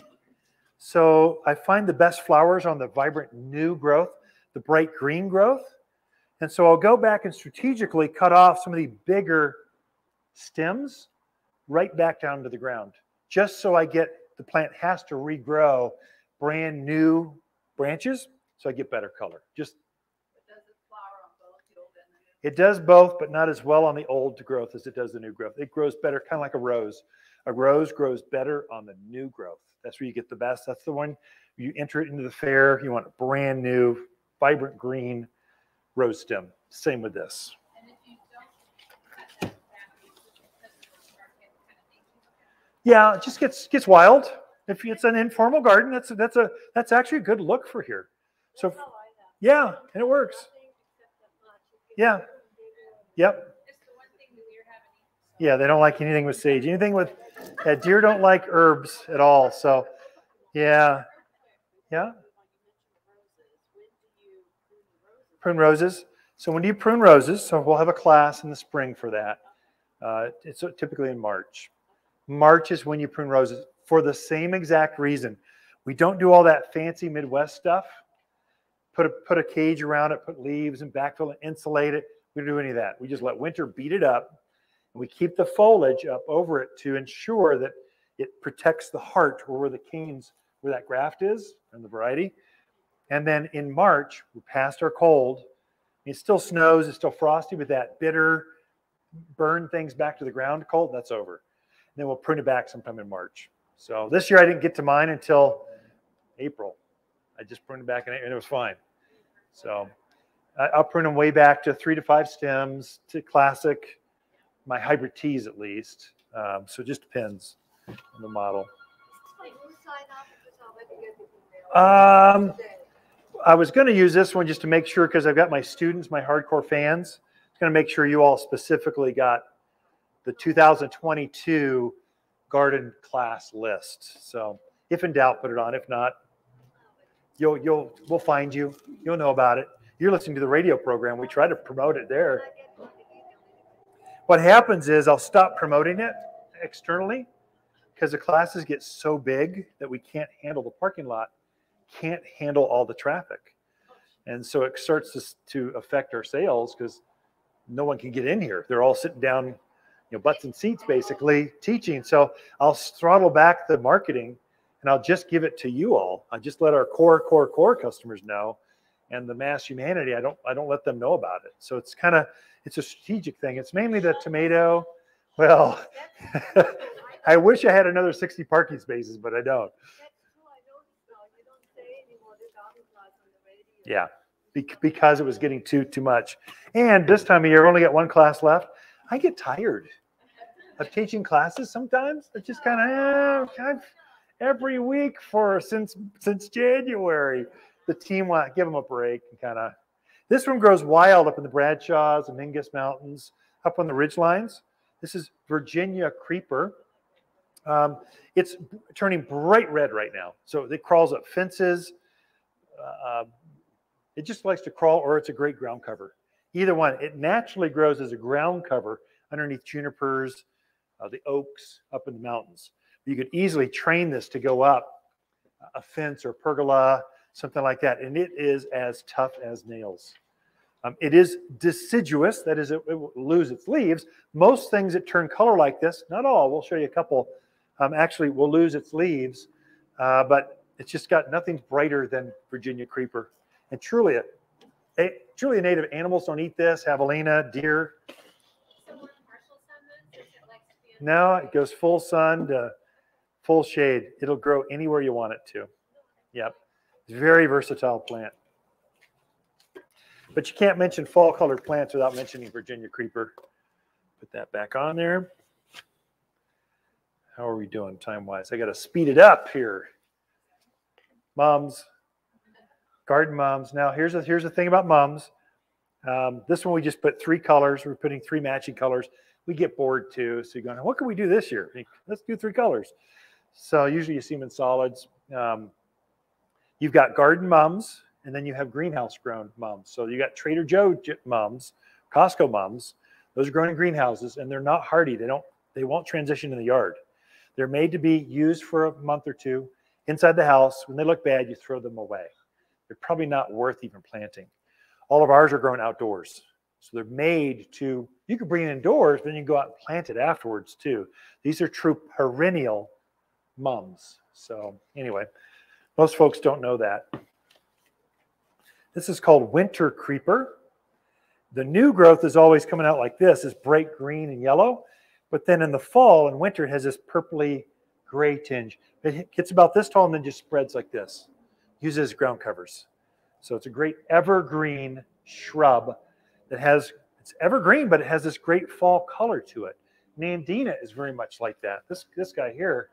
So I find the best flowers on the vibrant new growth. the bright green growth. And so I'll go back and strategically cut off some of the bigger stems right back down to the ground, just so I get the plant has to regrow brand new branches so I get better color. Just But does it flower on both the old and the new? it does both, but not as well on the old growth as it does the new growth. It grows better, kind of like a rose. A rose grows better on the new growth. That's where you get the best. That's the one you enter it into the fair. You want a brand new, vibrant green rose stem. Same with this. And if you don't cut that back, you just doesn't start getting kind of dinky. Yeah, it just gets gets wild. If it's an informal garden, that's that's a that's actually a good look for here. So That's how I am. yeah, and it works. Nothing except that much. It gets Yeah. bigger and bigger and Yep. It's the one thing that we're having. eaten, so- Yeah, they don't like anything with sage. Anything with yeah, deer don't like herbs at all. So yeah, yeah. Prune roses. So when do you prune roses? So we'll have a class in the spring for that. Uh, it's typically in March. March is when you prune roses for the same exact reason. We don't do all that fancy Midwest stuff. Put a put a cage around it, put leaves and backfill and insulate it. We don't do any of that. We just let winter beat it up. And we keep the foliage up over it to ensure that it protects the heart or where the canes, where that graft is and the variety. And then in March, we're past our cold. It still snows, it's still frosty, but that bitter, burn things back to the ground cold, that's over. Then we'll prune it back sometime in March. So this year I didn't get to mine until April. I just pruned it back and it was fine. So I'll prune them way back to three to five stems to classic, my hybrid teas at least. Um, so it just depends on the model. Um. I was going to use this one just to make sure because I've got my students, my hardcore fans. It's going to make sure you all specifically got the 2022 garden class list. So if in doubt, put it on. If not, you'll you'll we'll find you. You'll know about it. You're listening to the radio program. We try to promote it there. What happens is I'll stop promoting it externally because the classes get so big that we can't handle the parking lot, can't handle all the traffic. And so it starts to, to affect our sales because no one can get in here. They're all sitting down, you know, butts and seats basically teaching. So I'll throttle back the marketing and I'll just give it to you all. I just let our core, core, core customers know. And the mass humanity, I don't, I don't let them know about it. So it's kind of, it's a strategic thing. It's mainly the tomato. Well, I wish I had another 60 parking spaces, but I don't. Yeah, bec- because it was getting too too much. And this time of year, only got one class left. I get tired of teaching classes sometimes. It's just kind of I've every week for since since January. The team want give them a break and kind of. This one grows wild up in the Bradshaws and Mingus Mountains, up on the ridge lines. This is Virginia creeper. Um, it's turning bright red right now. So it crawls up fences. Uh, it just likes to crawl, or it's a great ground cover. Either one. It naturally grows as a ground cover underneath junipers, uh, the oaks up in the mountains. You could easily train this to go up a fence or pergola, something like that, and it is as tough as nails. Um, it is deciduous, that is, it, it will lose its leaves. Most things that turn color like this, not all, we'll show you a couple, um, actually will lose its leaves, uh, but it's just got nothing brighter than Virginia creeper. And truly, a, a truly native animals don't eat this. Javelina, deer. No, it goes full sun to full shade. It'll grow anywhere you want it to. Yep. It's a very versatile plant. But you can't mention fall colored plants without mentioning Virginia creeper. Put that back on there. How are we doing time wise? I got to speed it up here. Mums, garden mums. Now here's the here's the thing about mums. Um, this one we just put three colors. We're putting three matching colors. We get bored too. So you're going, what can we do this year? Let's do three colors. So usually you see them in solids. Um, you've got garden mums, and then you have greenhouse grown mums. So you got Trader Joe mums, Costco mums. Those are grown in greenhouses, and they're not hardy. They don't. They won't transition in the yard. They're made to be used for a month or two inside the house. When they look bad, you throw them away. They're probably not worth even planting. All of ours are grown outdoors. So they're made to, you can bring it indoors, but then you can go out and plant it afterwards too. These are true perennial mums. So anyway, most folks don't know that. This is called winter creeper. The new growth is always coming out like this, is bright green and yellow. But then in the fall and winter, it has this purpley gray tinge. It gets about this tall and then just spreads like this. Uses ground covers. So it's a great evergreen shrub that has, it's evergreen, but it has this great fall color to it. Nandina is very much like that. This, this guy here,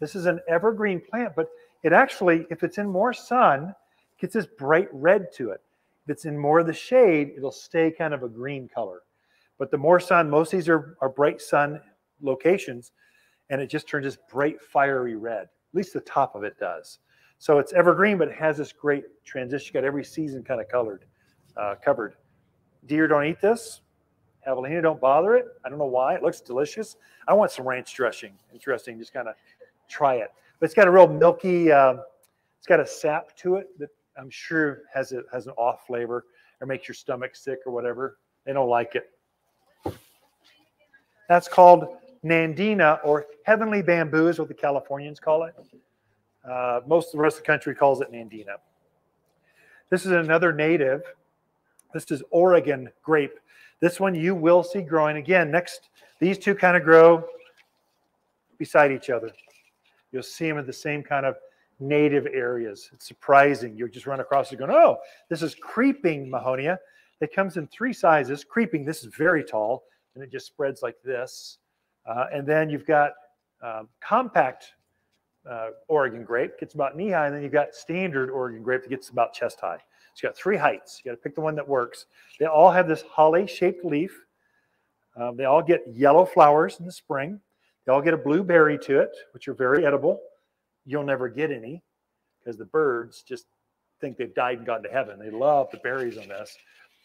this is an evergreen plant, but it actually, if it's in more sun, gets this bright red to it. If it's in more of the shade, it'll stay kind of a green color. But the more sun, most of these are, are bright sun locations, and it just turns this bright fiery red. At least the top of it does. So it's evergreen, but it has this great transition. You got every season kind of colored, uh, covered. Deer don't eat this. Javelina don't bother it. I don't know why. It looks delicious. I want some ranch dressing. Interesting. Just kind of try it. But it's got a real milky. Uh, it's got a sap to it that I'm sure has a, has an off flavor or makes your stomach sick or whatever. They don't like it. That's called Nandina or heavenly bamboo is what the Californians call it. Uh, most of the rest of the country calls it Nandina. This is another native. This is Oregon grape. This one you will see growing again. Next, these two kind of grow beside each other. You'll see them in the same kind of native areas. It's surprising. You just run across it going, oh, this is creeping Mahonia. It comes in three sizes. Creeping, this is very tall, and it just spreads like this. Uh, and then you've got um, compact uh, Oregon grape, gets about knee high, and then you've got standard Oregon grape that gets about chest high. So you got three heights. You got to pick the one that works. They all have this holly-shaped leaf. Um, they all get yellow flowers in the spring. They all get a blueberry to it, which are very edible. You'll never get any because the birds just think they've died and gone to heaven. They love the berries on this.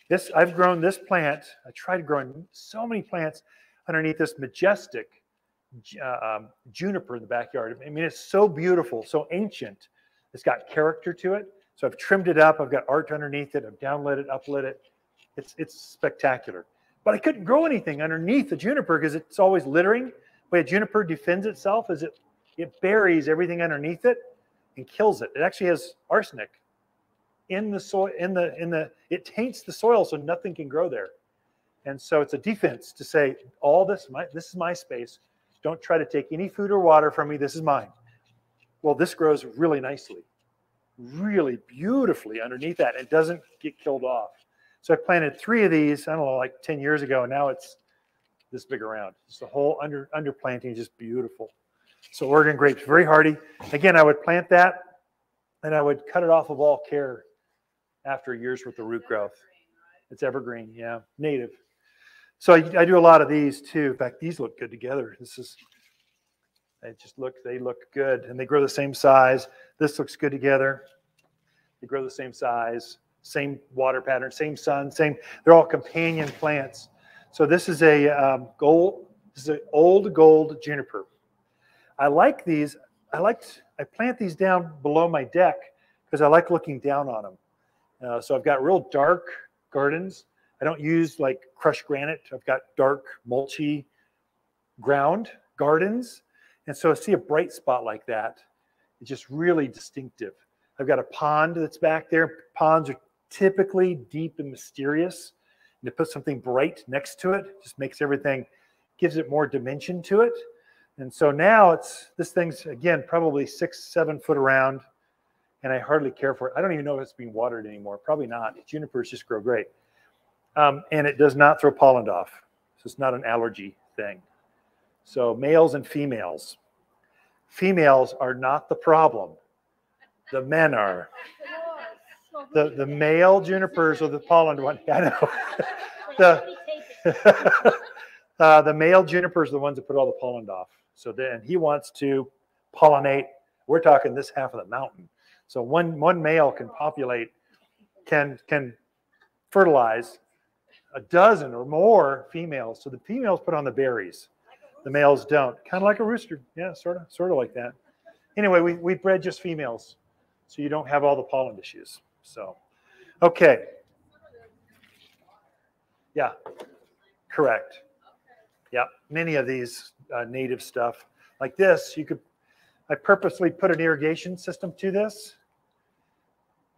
This I've grown this plant. I tried growing so many plants underneath this majestic uh, um, juniper in the backyard. I mean, it's so beautiful, so ancient. It's got character to it. So I've trimmed it up. I've got art underneath it. I've downlit it, uplit it. It's it's spectacular. But I couldn't grow anything underneath the juniper because it's always littering. The way a juniper defends itself is it it buries everything underneath it and kills it. It actually has arsenic in the soil in the in the it taints the soil so nothing can grow there. And so it's a defense to say all this my this is my space. Don't try to take any food or water from me. This is mine. Well, this grows really nicely, really beautifully underneath that. It doesn't get killed off. So I planted three of these, I don't know, like 10 years ago, and now it's this big around. It's the whole under under planting is just beautiful. So Oregon grapes, very hardy. Again, I would plant that and I would cut it off of all care after year's worth of root growth. It's evergreen, yeah, native. So I, I, do a lot of these too. In fact, these look good together. This is, they just look, they look good and they grow the same size. This looks good together. They grow the same size, same water pattern, same sun, same, they're all companion plants. So this is a um, gold, this is an old gold juniper. I like these. I like, I plant these down below my deck because I like looking down on them. Uh, so I've got real dark gardens I don't use like crushed granite. I've got dark, mulchy ground gardens. And so I see a bright spot like that. It's just really distinctive. I've got a pond that's back there. Ponds are typically deep and mysterious. And to put something bright next to it just makes everything, gives it more dimension to it. And so now it's, this thing's again, probably six, seven foot around. And I hardly care for it. I don't even know if it's being watered anymore. Probably not. Junipers just grow great um, and it does not throw pollen off. So it's not an allergy thing. So males and females. Females are not the problem. The men are. The, the male junipers are the pollen one. I know. the, uh, the male junipers are the ones that put all the pollen off. So then he wants to pollinate. We're talking this half of the mountain. So one one male can populate, can can fertilize a dozen or more females. So the females put on the berries, the males don't. Kind of like a rooster. Yeah, sort of, sort of like that. Anyway, we, we bred just females. so you don't have all the pollen issues. So, okay. Yeah, correct. Yeah, many of these uh, native stuff like this, you could, I purposely put an irrigation system to this.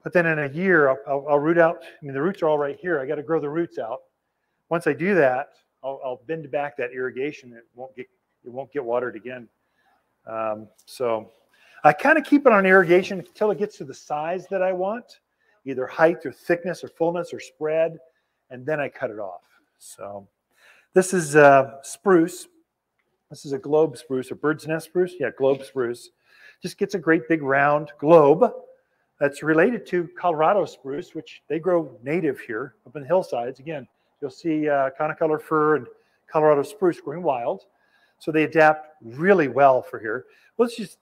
But then in a year, I'll, I'll, root out, I mean, the roots are all right here. I got to grow the roots out. Once I do that, I'll, I'll bend back that irrigation. It won't get, it won't get watered again. Um, so I kind of keep it on irrigation until it gets to the size that I want, either height or thickness or fullness or spread, and then I cut it off. So this is uh, spruce. This is a globe spruce or bird's nest spruce. Yeah, globe spruce. Just gets a great big round globe that's related to Colorado spruce, which they grow native here up in the hillsides. Again, you'll see uh, color fir and Colorado spruce growing wild. So they adapt really well for here. Well, it's just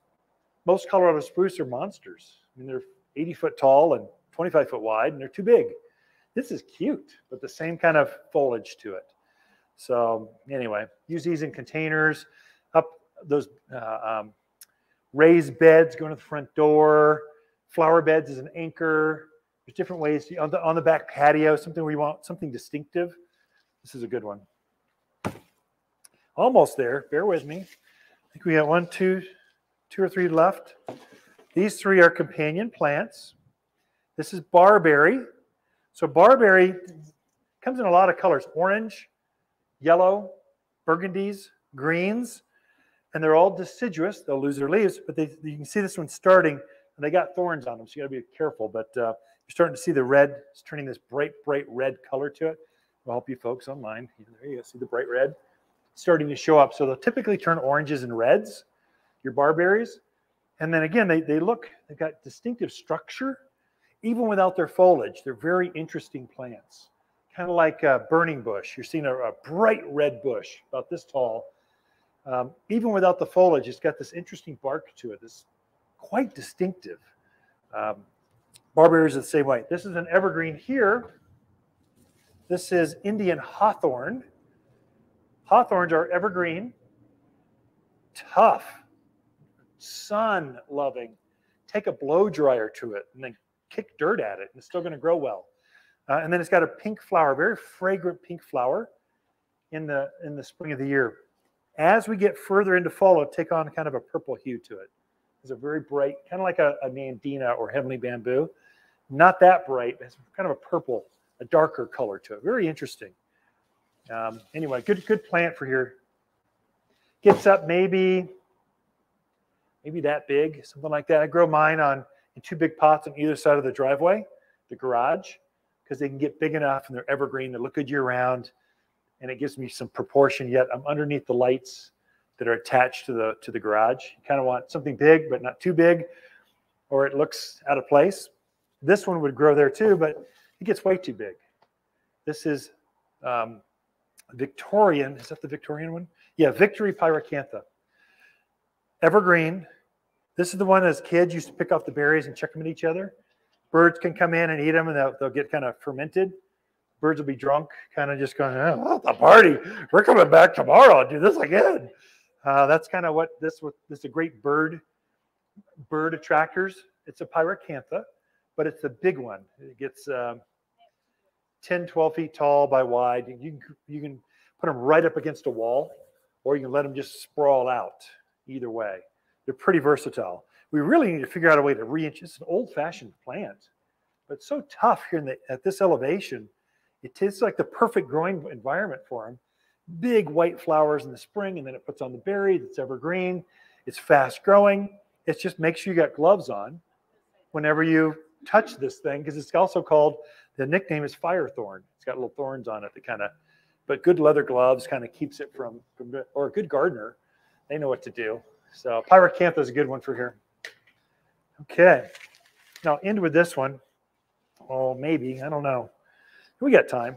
most Colorado spruce are monsters. I mean, they're 80 foot tall and 25 foot wide, and they're too big. This is cute, but the same kind of foliage to it. So anyway, use these in containers, up those uh, um, raised beds going to the front door, flower beds as an anchor. There's different ways to, on the on the back patio, something where you want something distinctive. This is a good one. Almost there. Bear with me. I think we got one, two, two or three left. These three are companion plants. This is barberry. So barberry comes in a lot of colors: orange, yellow, burgundies, greens, and they're all deciduous. They'll lose their leaves, but they, you can see this one starting, and they got thorns on them, so you got to be careful. But uh, you're starting to see the red. It's turning this bright, bright red color to it. I'll help you folks online. There you go. See the bright red starting to show up. So they'll typically turn oranges and reds, your barberries. And then again, they, they look, they've got distinctive structure, even without their foliage. They're very interesting plants kind of like a burning bush. You're seeing a, a bright red bush about this tall. Um, even without the foliage, it's got this interesting bark to it. This quite distinctive. Um, barberries are the same way. This is an evergreen here. This is Indian hawthorn. Hawthorns are evergreen, tough, sun loving. Take a blow dryer to it and then kick dirt at it, and it's still going to grow well. Uh, and then it's got a pink flower, very fragrant pink flower in the in the spring of the year. As we get further into fall, it'll take on kind of a purple hue to it. It's a very bright, kind of like a, a Nandina or heavenly bamboo. Not that bright, it's kind of a purple, a darker color to it. Very interesting. Um, anyway, good good plant for here. Gets up maybe maybe that big, something like that. I grow mine on in two big pots on either side of the driveway, the garage because they can get big enough and they're evergreen. They look good year round, and it gives me some proportion. Yet I'm underneath the lights that are attached to the to the garage. You kind of want something big, but not too big, or it looks out of place. This one would grow there too, but it gets way too big. This is um, Victorian. Is that the Victorian one? Yeah, Victory pyracantha. Evergreen. This is the one as kids used to pick off the berries and chuck them at each other birds can come in and eat them and they'll, they'll get kind of fermented. Birds will be drunk, kind of just going, oh, the party. We're coming back tomorrow and do this again. Uh, that's kind of what this this is a great bird bird attractors. It's a pyracantha, but it's a big one. It gets um, 10, 12 feet tall by wide. You can, you can put them right up against a wall, or you can let them just sprawl out. Either way, they're pretty versatile we really need to figure out a way to re-inch. It's an old-fashioned plant, but so tough here in the, at this elevation. It tastes like the perfect growing environment for them. Big white flowers in the spring, and then it puts on the berries. It's evergreen. It's fast growing. It just make sure you got gloves on whenever you touch this thing, because it's also called the nickname is firethorn. It's got little thorns on it that kind of, but good leather gloves kind of keeps it from, from, or a good gardener, they know what to do. So pyracantha is a good one for here. Okay. Now end with this one. Oh, maybe. I don't know. We got time.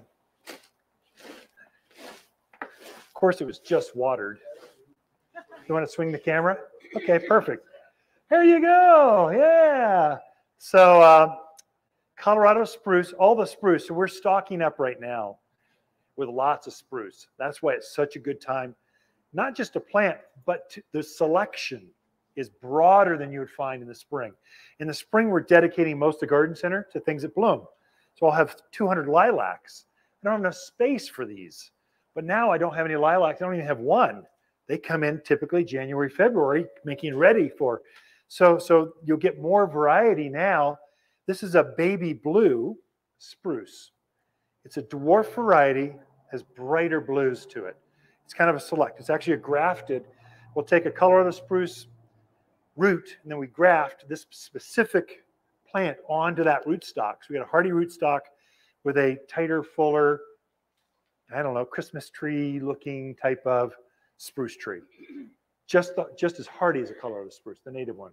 Of course, it was just watered. You want to swing the camera? Okay, perfect. There you go. Yeah. So, uh, Colorado spruce, all the spruce. So, we're stocking up right now with lots of spruce. That's why it's such a good time, not just to plant, but to the selection is broader than you would find in the spring. In the spring, we're dedicating most of the garden center to things that bloom. So I'll have 200 lilacs. I don't have enough space for these. But now I don't have any lilacs. I don't even have one. They come in typically January, February, making ready for. So, so you'll get more variety now. This is a baby blue spruce. It's a dwarf variety, has brighter blues to it. It's kind of a select. It's actually a grafted. We'll take a Colorado spruce root, and then we graft this specific plant onto that rootstock. So we got a hardy rootstock with a tighter, fuller, I don't know, Christmas tree looking type of spruce tree. Just, the, just as hardy as the Colorado spruce, the native one.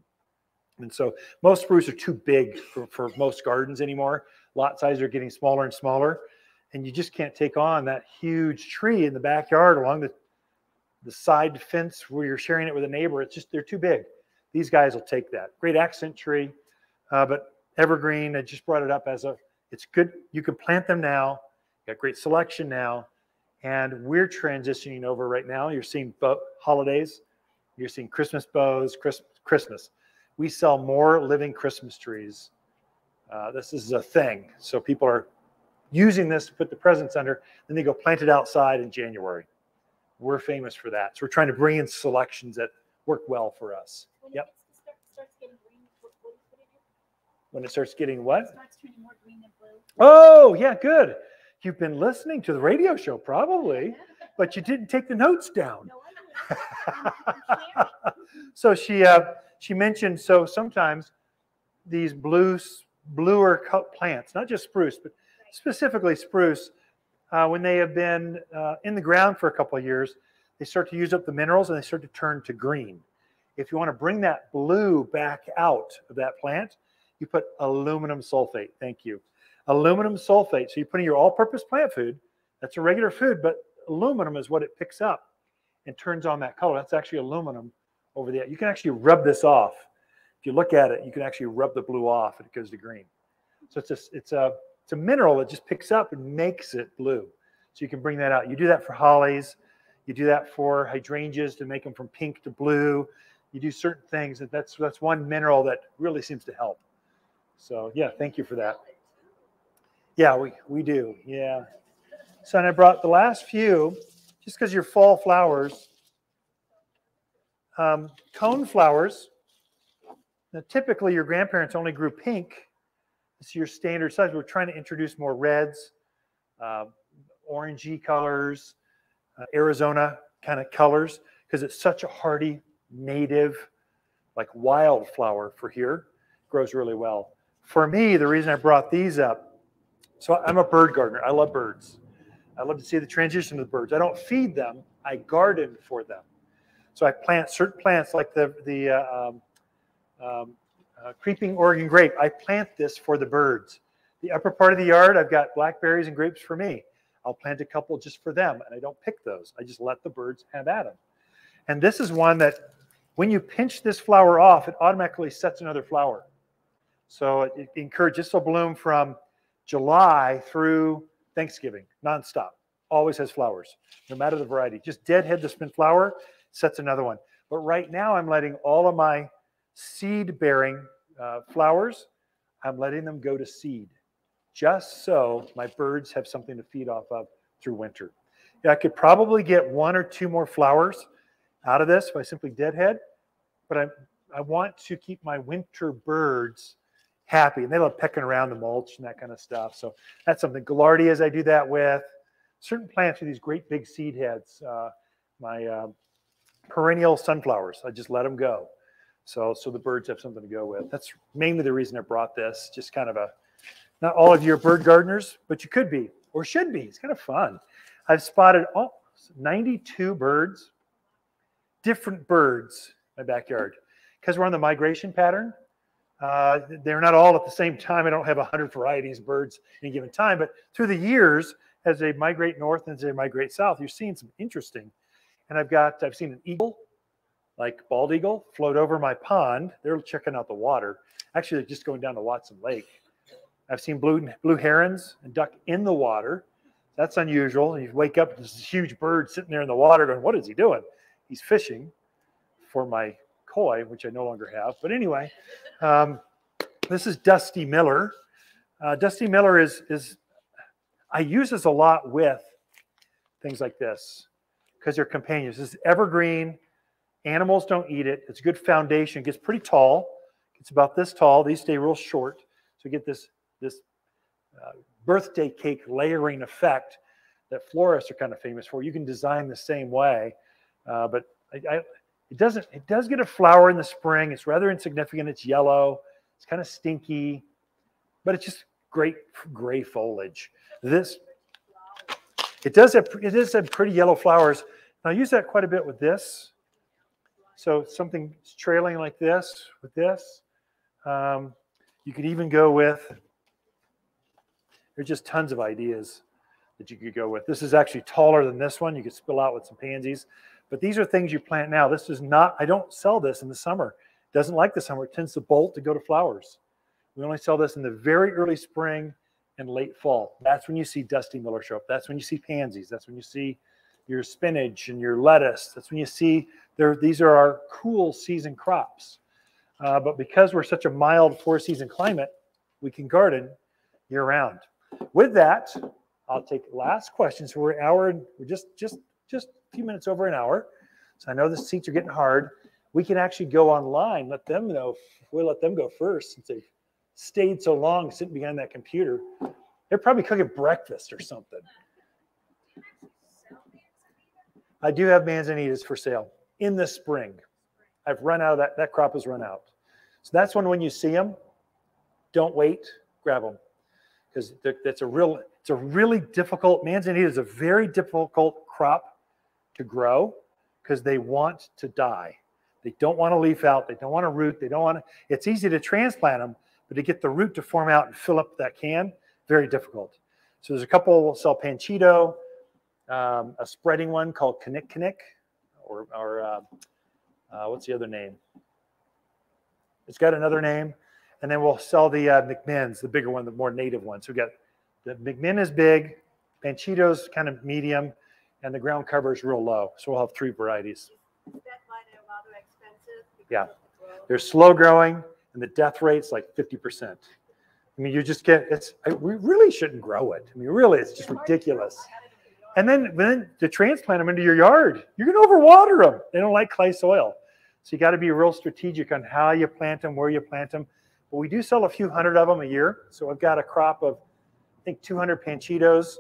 And so most spruce are too big for, for most gardens anymore. Lot sizes are getting smaller and smaller. And you just can't take on that huge tree in the backyard along the, the side fence where you're sharing it with a neighbor. It's just, they're too big. These guys will take that. Great accent tree, uh, but evergreen, I just brought it up as a, it's good. You can plant them now. Got great selection now. And we're transitioning over right now. You're seeing bo- holidays. You're seeing Christmas bows, Chris- Christmas. We sell more living Christmas trees. Uh, this is a thing. So people are using this to put the presents under. Then they go plant it outside in January. We're famous for that. So we're trying to bring in selections that work well for us. When Yep. it start, starts getting green, what, what, what do you do? When it starts getting what? It starts turning more green than blue. Oh, yeah, good. You've been listening to the radio show probably, but you didn't take the notes down. No, I know. I'm- I'm sharing. so she uh, she mentioned so sometimes these blue bluer plants, not just spruce, but specifically spruce, uh, when they have been uh, in the ground for a couple of years, they start to use up the minerals and they start to turn to green. If you want to bring that blue back out of that plant, you put aluminum sulfate. Thank you. Aluminum sulfate. So you put in your all-purpose plant food. That's a regular food, but aluminum is what it picks up and turns on that color. That's actually aluminum over there. You can actually rub this off. If you look at it, you can actually rub the blue off and it goes to green. So it's a, it's a, it's a mineral that just picks up and makes it blue. So you can bring that out. You do that for hollies. You do that for hydrangeas to make them from pink to blue. You do certain things. And that's, that's one mineral that really seems to help. So yeah, thank you for that. Yeah, we, we do. Yeah. So and I brought the last few, just because your fall flowers, um, cone flowers. Now, typically, your grandparents only grew pink. It's your standard size. We're trying to introduce more reds, uh, orangey colors, uh, Arizona kind of colors, because it's such a hardy, native, like wildflower for here. Grows really well. For me, the reason I brought these up, so I'm a bird gardener. I love birds. I love to see the transition of the birds. I don't feed them. I garden for them. So I plant certain plants like the the uh, um, um, uh, creeping Oregon grape. I plant this for the birds. The upper part of the yard, I've got blackberries and grapes for me. I'll plant a couple just for them, and I don't pick those. I just let the birds have at them. And this is one that, when you pinch this flower off, it automatically sets another flower. So it, it encourages this will bloom from July through Thanksgiving, nonstop. Always has flowers, no matter the variety. Just deadhead the spent flower, sets another one. But right now, I'm letting all of my seed bearing uh, flowers, I'm letting them go to seed just so my birds have something to feed off of through winter. Yeah, I could probably get one or two more flowers out of this I simply deadhead, but I, I want to keep my winter birds happy and they love pecking around the mulch and that kind of stuff. So that's something. Gaillardias I do that with. Certain plants with these great big seed heads. Uh, my uh, perennial sunflowers, I just let them go. So, so the birds have something to go with. That's mainly the reason I brought this. Just kind of a, not all of you are bird gardeners, but you could be or should be. It's kind of fun. I've spotted all 92 birds, different birds in my backyard. Because we're on the migration pattern, uh, they're not all at the same time. I don't have 100 varieties of birds at any given time, but through the years, as they migrate north and as they migrate south, you're seeing some interesting. And I've got, I've seen an eagle, like bald eagle, float over my pond. They're checking out the water. Actually, they're just going down to Watson Lake. I've seen blue blue herons and duck in the water. That's unusual. And you wake up, there's this huge bird sitting there in the water, going, "What is he doing?" He's fishing for my koi, which I no longer have. But anyway, um, this is Dusty Miller. Uh, Dusty Miller is is I use this a lot with things like this because they're companions. This is evergreen. Animals don't eat it. It's a good foundation. It gets pretty tall. It's about this tall. These stay real short. So you get this this uh, birthday cake layering effect that florists are kind of famous for. You can design the same way, uh, but I, I, it doesn't. It does get a flower in the spring. It's rather insignificant. It's yellow. It's kind of stinky, but it's just great gray foliage. This it does have it does have pretty yellow flowers. Now I use that quite a bit with this. So something trailing like this with this. Um, you could even go with. There's just tons of ideas that you could go with. This is actually taller than this one. You could spill out with some pansies. But these are things you plant now. This is not, I don't sell this in the summer. It doesn't like the summer. It tends to bolt to go to flowers. We only sell this in the very early spring and late fall. That's when you see Dusty Miller show up. That's when you see pansies. That's when you see your spinach and your lettuce. That's when you see there. These are our cool season crops. Uh, but because we're such a mild four season climate, we can garden year round. With that, I'll take last questions. So we're an hour, we're just just just few minutes over an hour. So I know the seats are getting hard. We can actually go online, let them know. We'll let them go first since they've stayed so long sitting behind that computer. They're probably cooking breakfast or something. I do have manzanitas for sale in the spring. I've run out of that. That crop has run out. So that's when when you see them, don't wait, grab them because that's a real. It's a really difficult. Manzanita is a very difficult crop to grow because they want to die. They don't want to leaf out. They don't want to root. They don't want to. It's easy to transplant them, but to get the root to form out and fill up that can, very difficult. So there's a couple we'll sell Panchito, um, a spreading one called Knick Knick, or, or uh, uh, what's the other name? It's got another name. And then we'll sell the uh, McMinn's, the bigger one, the more native one. So we got the McMinn is big, Panchito's kind of medium, and the ground cover is real low. So we'll have three varieties. Yeah. They're slow growing, and the death rate's like 50%. I mean, you just get it's. I, we really shouldn't grow it. I mean, really, it's just ridiculous. And then, then to transplant them into your yard, you're going to overwater them. They don't like clay soil, so you got to be real strategic on how you plant them, where you plant them. But we do sell a few hundred of them a year, so I've got a crop of, I think, 200 panchitos,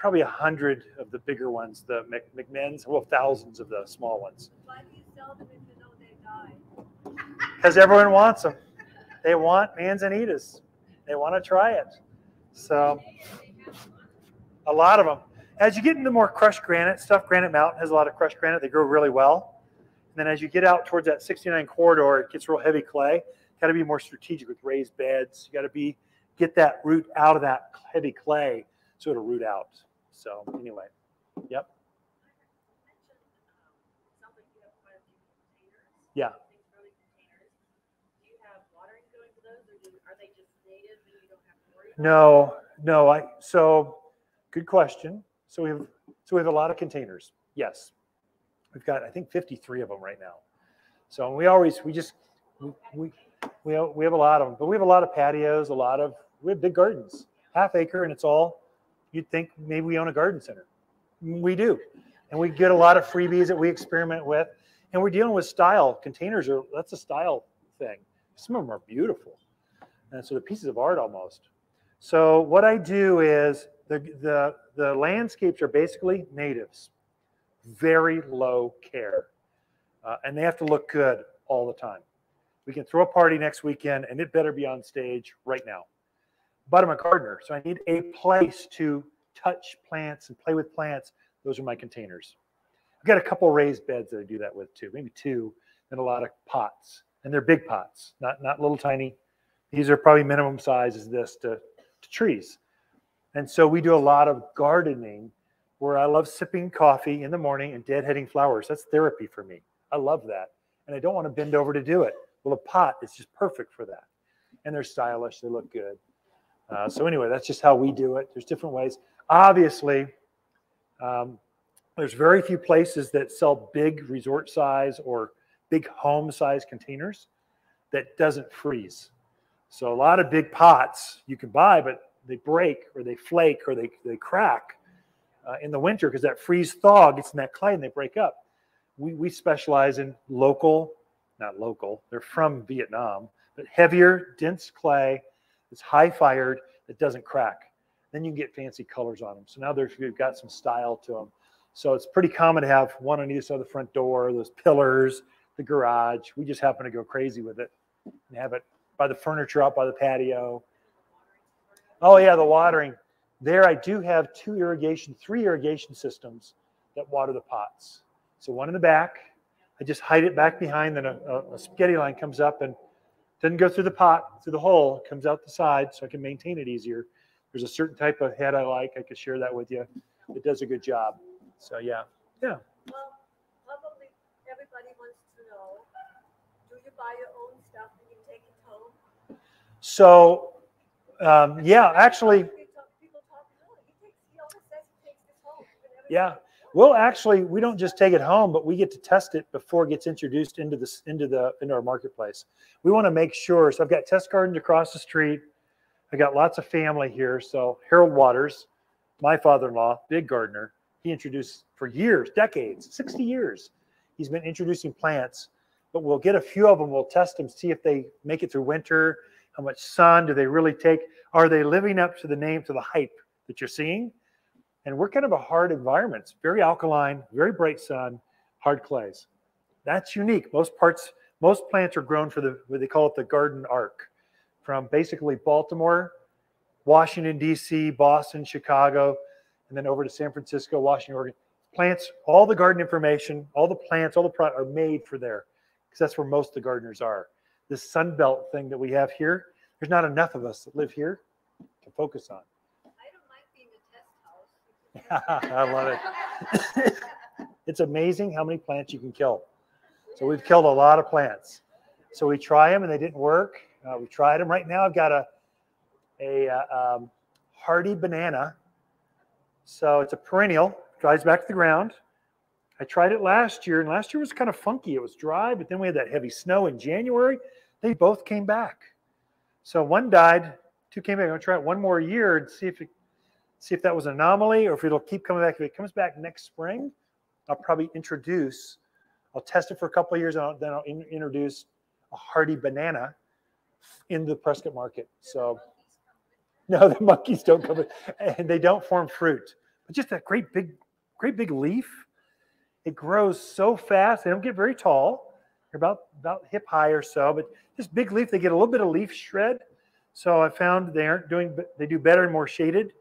probably a hundred of the bigger ones, the Mc, McMinn's, well, thousands of the small ones. Why do you sell them if you know they die? because everyone wants them. They want manzanitas. They want to try it. So a lot of them. As you get into more crushed granite stuff, Granite Mountain has a lot of crushed granite. They grow really well. And then as you get out towards that 69 corridor, it gets real heavy clay. Got to be more strategic with raised beds. You got to be get that root out of that heavy clay so it'll root out. So anyway, yep. Yeah. No, no. I so good question. So we have so we have a lot of containers. Yes, we've got I think 53 of them right now. So we always we just we we we have a lot of them, but we have a lot of patios, a lot of we have big gardens, half acre, and it's all. You'd think maybe we own a garden center. We do, and we get a lot of freebies that we experiment with, and we're dealing with style. Containers are that's a style thing. Some of them are beautiful, and so they're pieces of art almost. So what I do is the the the landscapes are basically natives, very low care, uh, and they have to look good all the time. We can throw a party next weekend, and it better be on stage right now. But I'm a gardener, so I need a place to touch plants and play with plants. Those are my containers. I've got a couple raised beds that I do that with too, maybe two, and a lot of pots, and they're big pots, not not little tiny. These are probably minimum size as this to, to trees. And so we do a lot of gardening where I love sipping coffee in the morning and deadheading flowers. That's therapy for me. I love that. And I don't want to bend over to do it. Well, a pot is just perfect for that. And they're stylish, they look good. Uh, so, anyway, that's just how we do it. There's different ways. Obviously, um, there's very few places that sell big resort size or big home size containers that doesn't freeze. So a lot of big pots you can buy, but they break or they flake or they, they crack uh, in the winter because that freeze thaw gets in that clay and they break up. We, we specialize in local, not local, they're from Vietnam, but heavier, dense clay that's high fired that doesn't crack. Then you can get fancy colors on them. So now there's, we've got some style to them. So it's pretty common to have one on either side of the front door, those pillars, the garage. We just happen to go crazy with it and have it by the furniture out by the patio. Oh yeah, the watering. There I do have two irrigation, three irrigation systems that water the pots. So one in the back, I just hide it back behind, then a, a, a spaghetti line comes up and doesn't go through the pot, through the hole, comes out the side so I can maintain it easier. There's a certain type of head I like. I could share that with you. It does a good job. So yeah, yeah. Well, probably everybody wants to know, do you buy your own stuff and you take it home? So um, yeah, actually, People talk- people talk, no, he takes, he always says he takes this home. and everything Yeah. Well, actually, we don't just take it home, but we get to test it before it gets introduced into this into the into our marketplace. We want to make sure. So I've got test gardens across the street. I got lots of family here. So Harold Watters, my father-in-law, big gardener, he introduced for years, decades, 60 years. He's been introducing plants, but we'll get a few of them. We'll test them, see if they make it through winter. How much sun do they really take? Are they living up to the name, to the hype that you're seeing? And we're kind of a hard environment. It's very alkaline, very bright sun, hard clays. That's unique. Most parts, most plants are grown for the what they call it the garden arc, from basically Baltimore, Washington D.C., Boston, Chicago, and then over to San Francisco, Washington, Oregon. Plants, all the garden information, all the plants, all the product are made for there because that's where most of the gardeners are. This sun belt thing that we have here, there's not enough of us that live here to focus on. I don't mind being a test house. I love it. it's amazing how many plants you can kill. So we've killed a lot of plants. So we try them and they didn't work. Uh, we tried them. Right now I've got a a uh, um, hardy banana. So it's a perennial, dries back to the ground. I tried it last year, and last year was kind of funky. It was dry, but then we had that heavy snow in January. They both came back. So one died, two came back. I'm gonna try it one more year and see if it see if that was an anomaly or if it'll keep coming back. If it comes back next spring, I'll probably introduce, I'll test it for a couple of years, and I'll, then I'll in, introduce a hardy banana in the Prescott market. So, no, the monkeys don't come and they don't form fruit. But just that great big, great big leaf. It grows so fast. They don't get very tall. They're about about hip high or so. But this big leaf, they get a little bit of leaf shred. So I found they aren't doing. But they do better and more shaded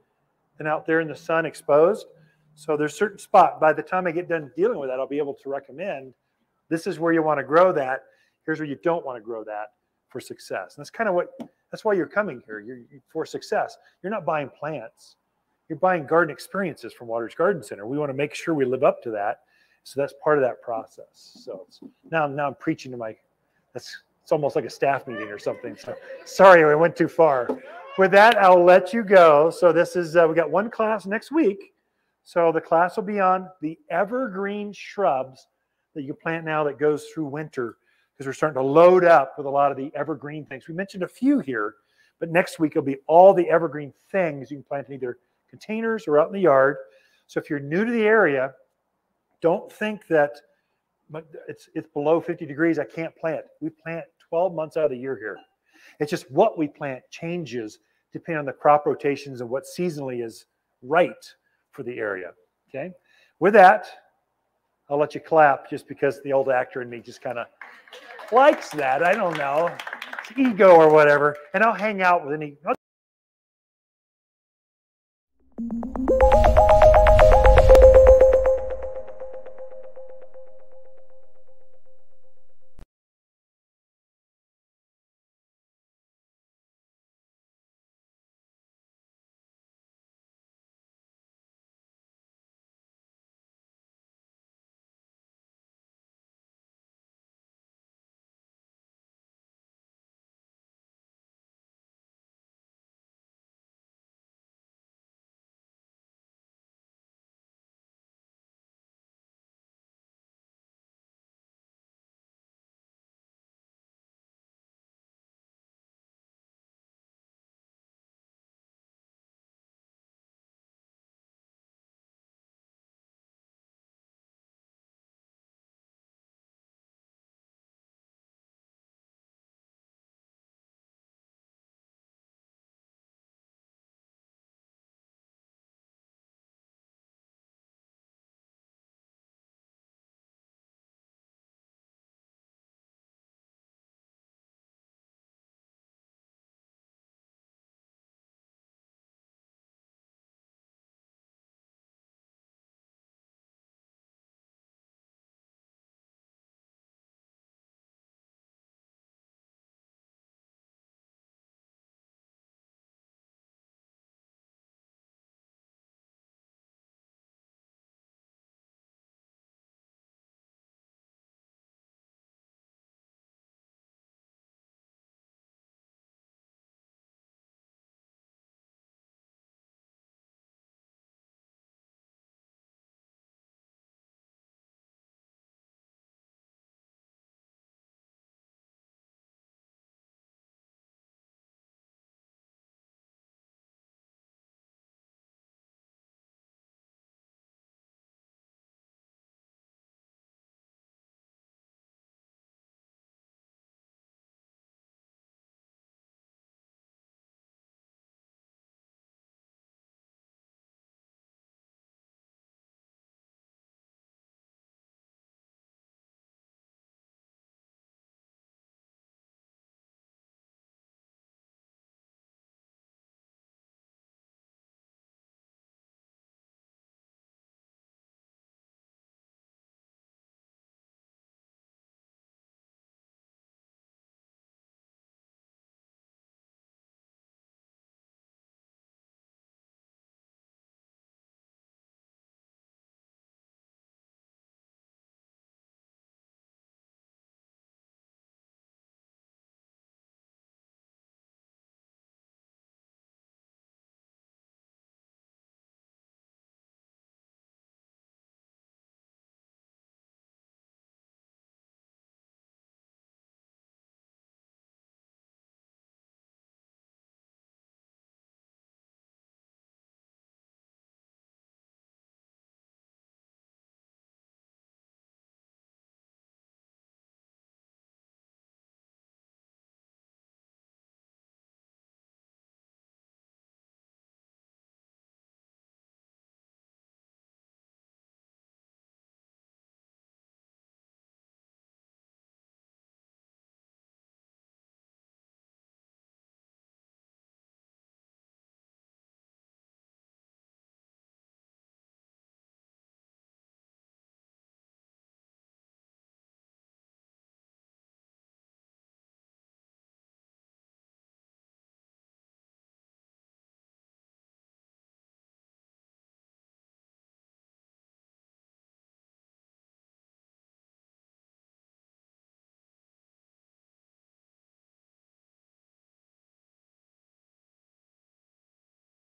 than out there in the sun exposed. So there's certain spot. By the time I get done dealing with that, I'll be able to recommend this is where you want to grow that. Here's where you don't want to grow that for success. And that's kind of what that's why you're coming here. You're for success. You're not buying plants. You're buying garden experiences from Watters Garden Center. We want to make sure we live up to that. So that's part of that process. So now, now I'm preaching to my. That's it's almost like a staff meeting or something. So sorry, I went too far. With that, I'll let you go. So this is uh, we got one class next week. So the class will be on the evergreen shrubs that you plant now that goes through winter because we're starting to load up with a lot of the evergreen things. We mentioned a few here, but next week it'll be all the evergreen things you can plant in either containers or out in the yard. So if you're new to the area, don't think that it's it's below 50 degrees. I can't plant. We plant 12 months out of the year here. It's just what we plant changes depending on the crop rotations and what seasonally is right for the area. Okay. With that, I'll let you clap just because the old actor in me just kind of likes that. I don't know. It's ego or whatever. And I'll hang out with any.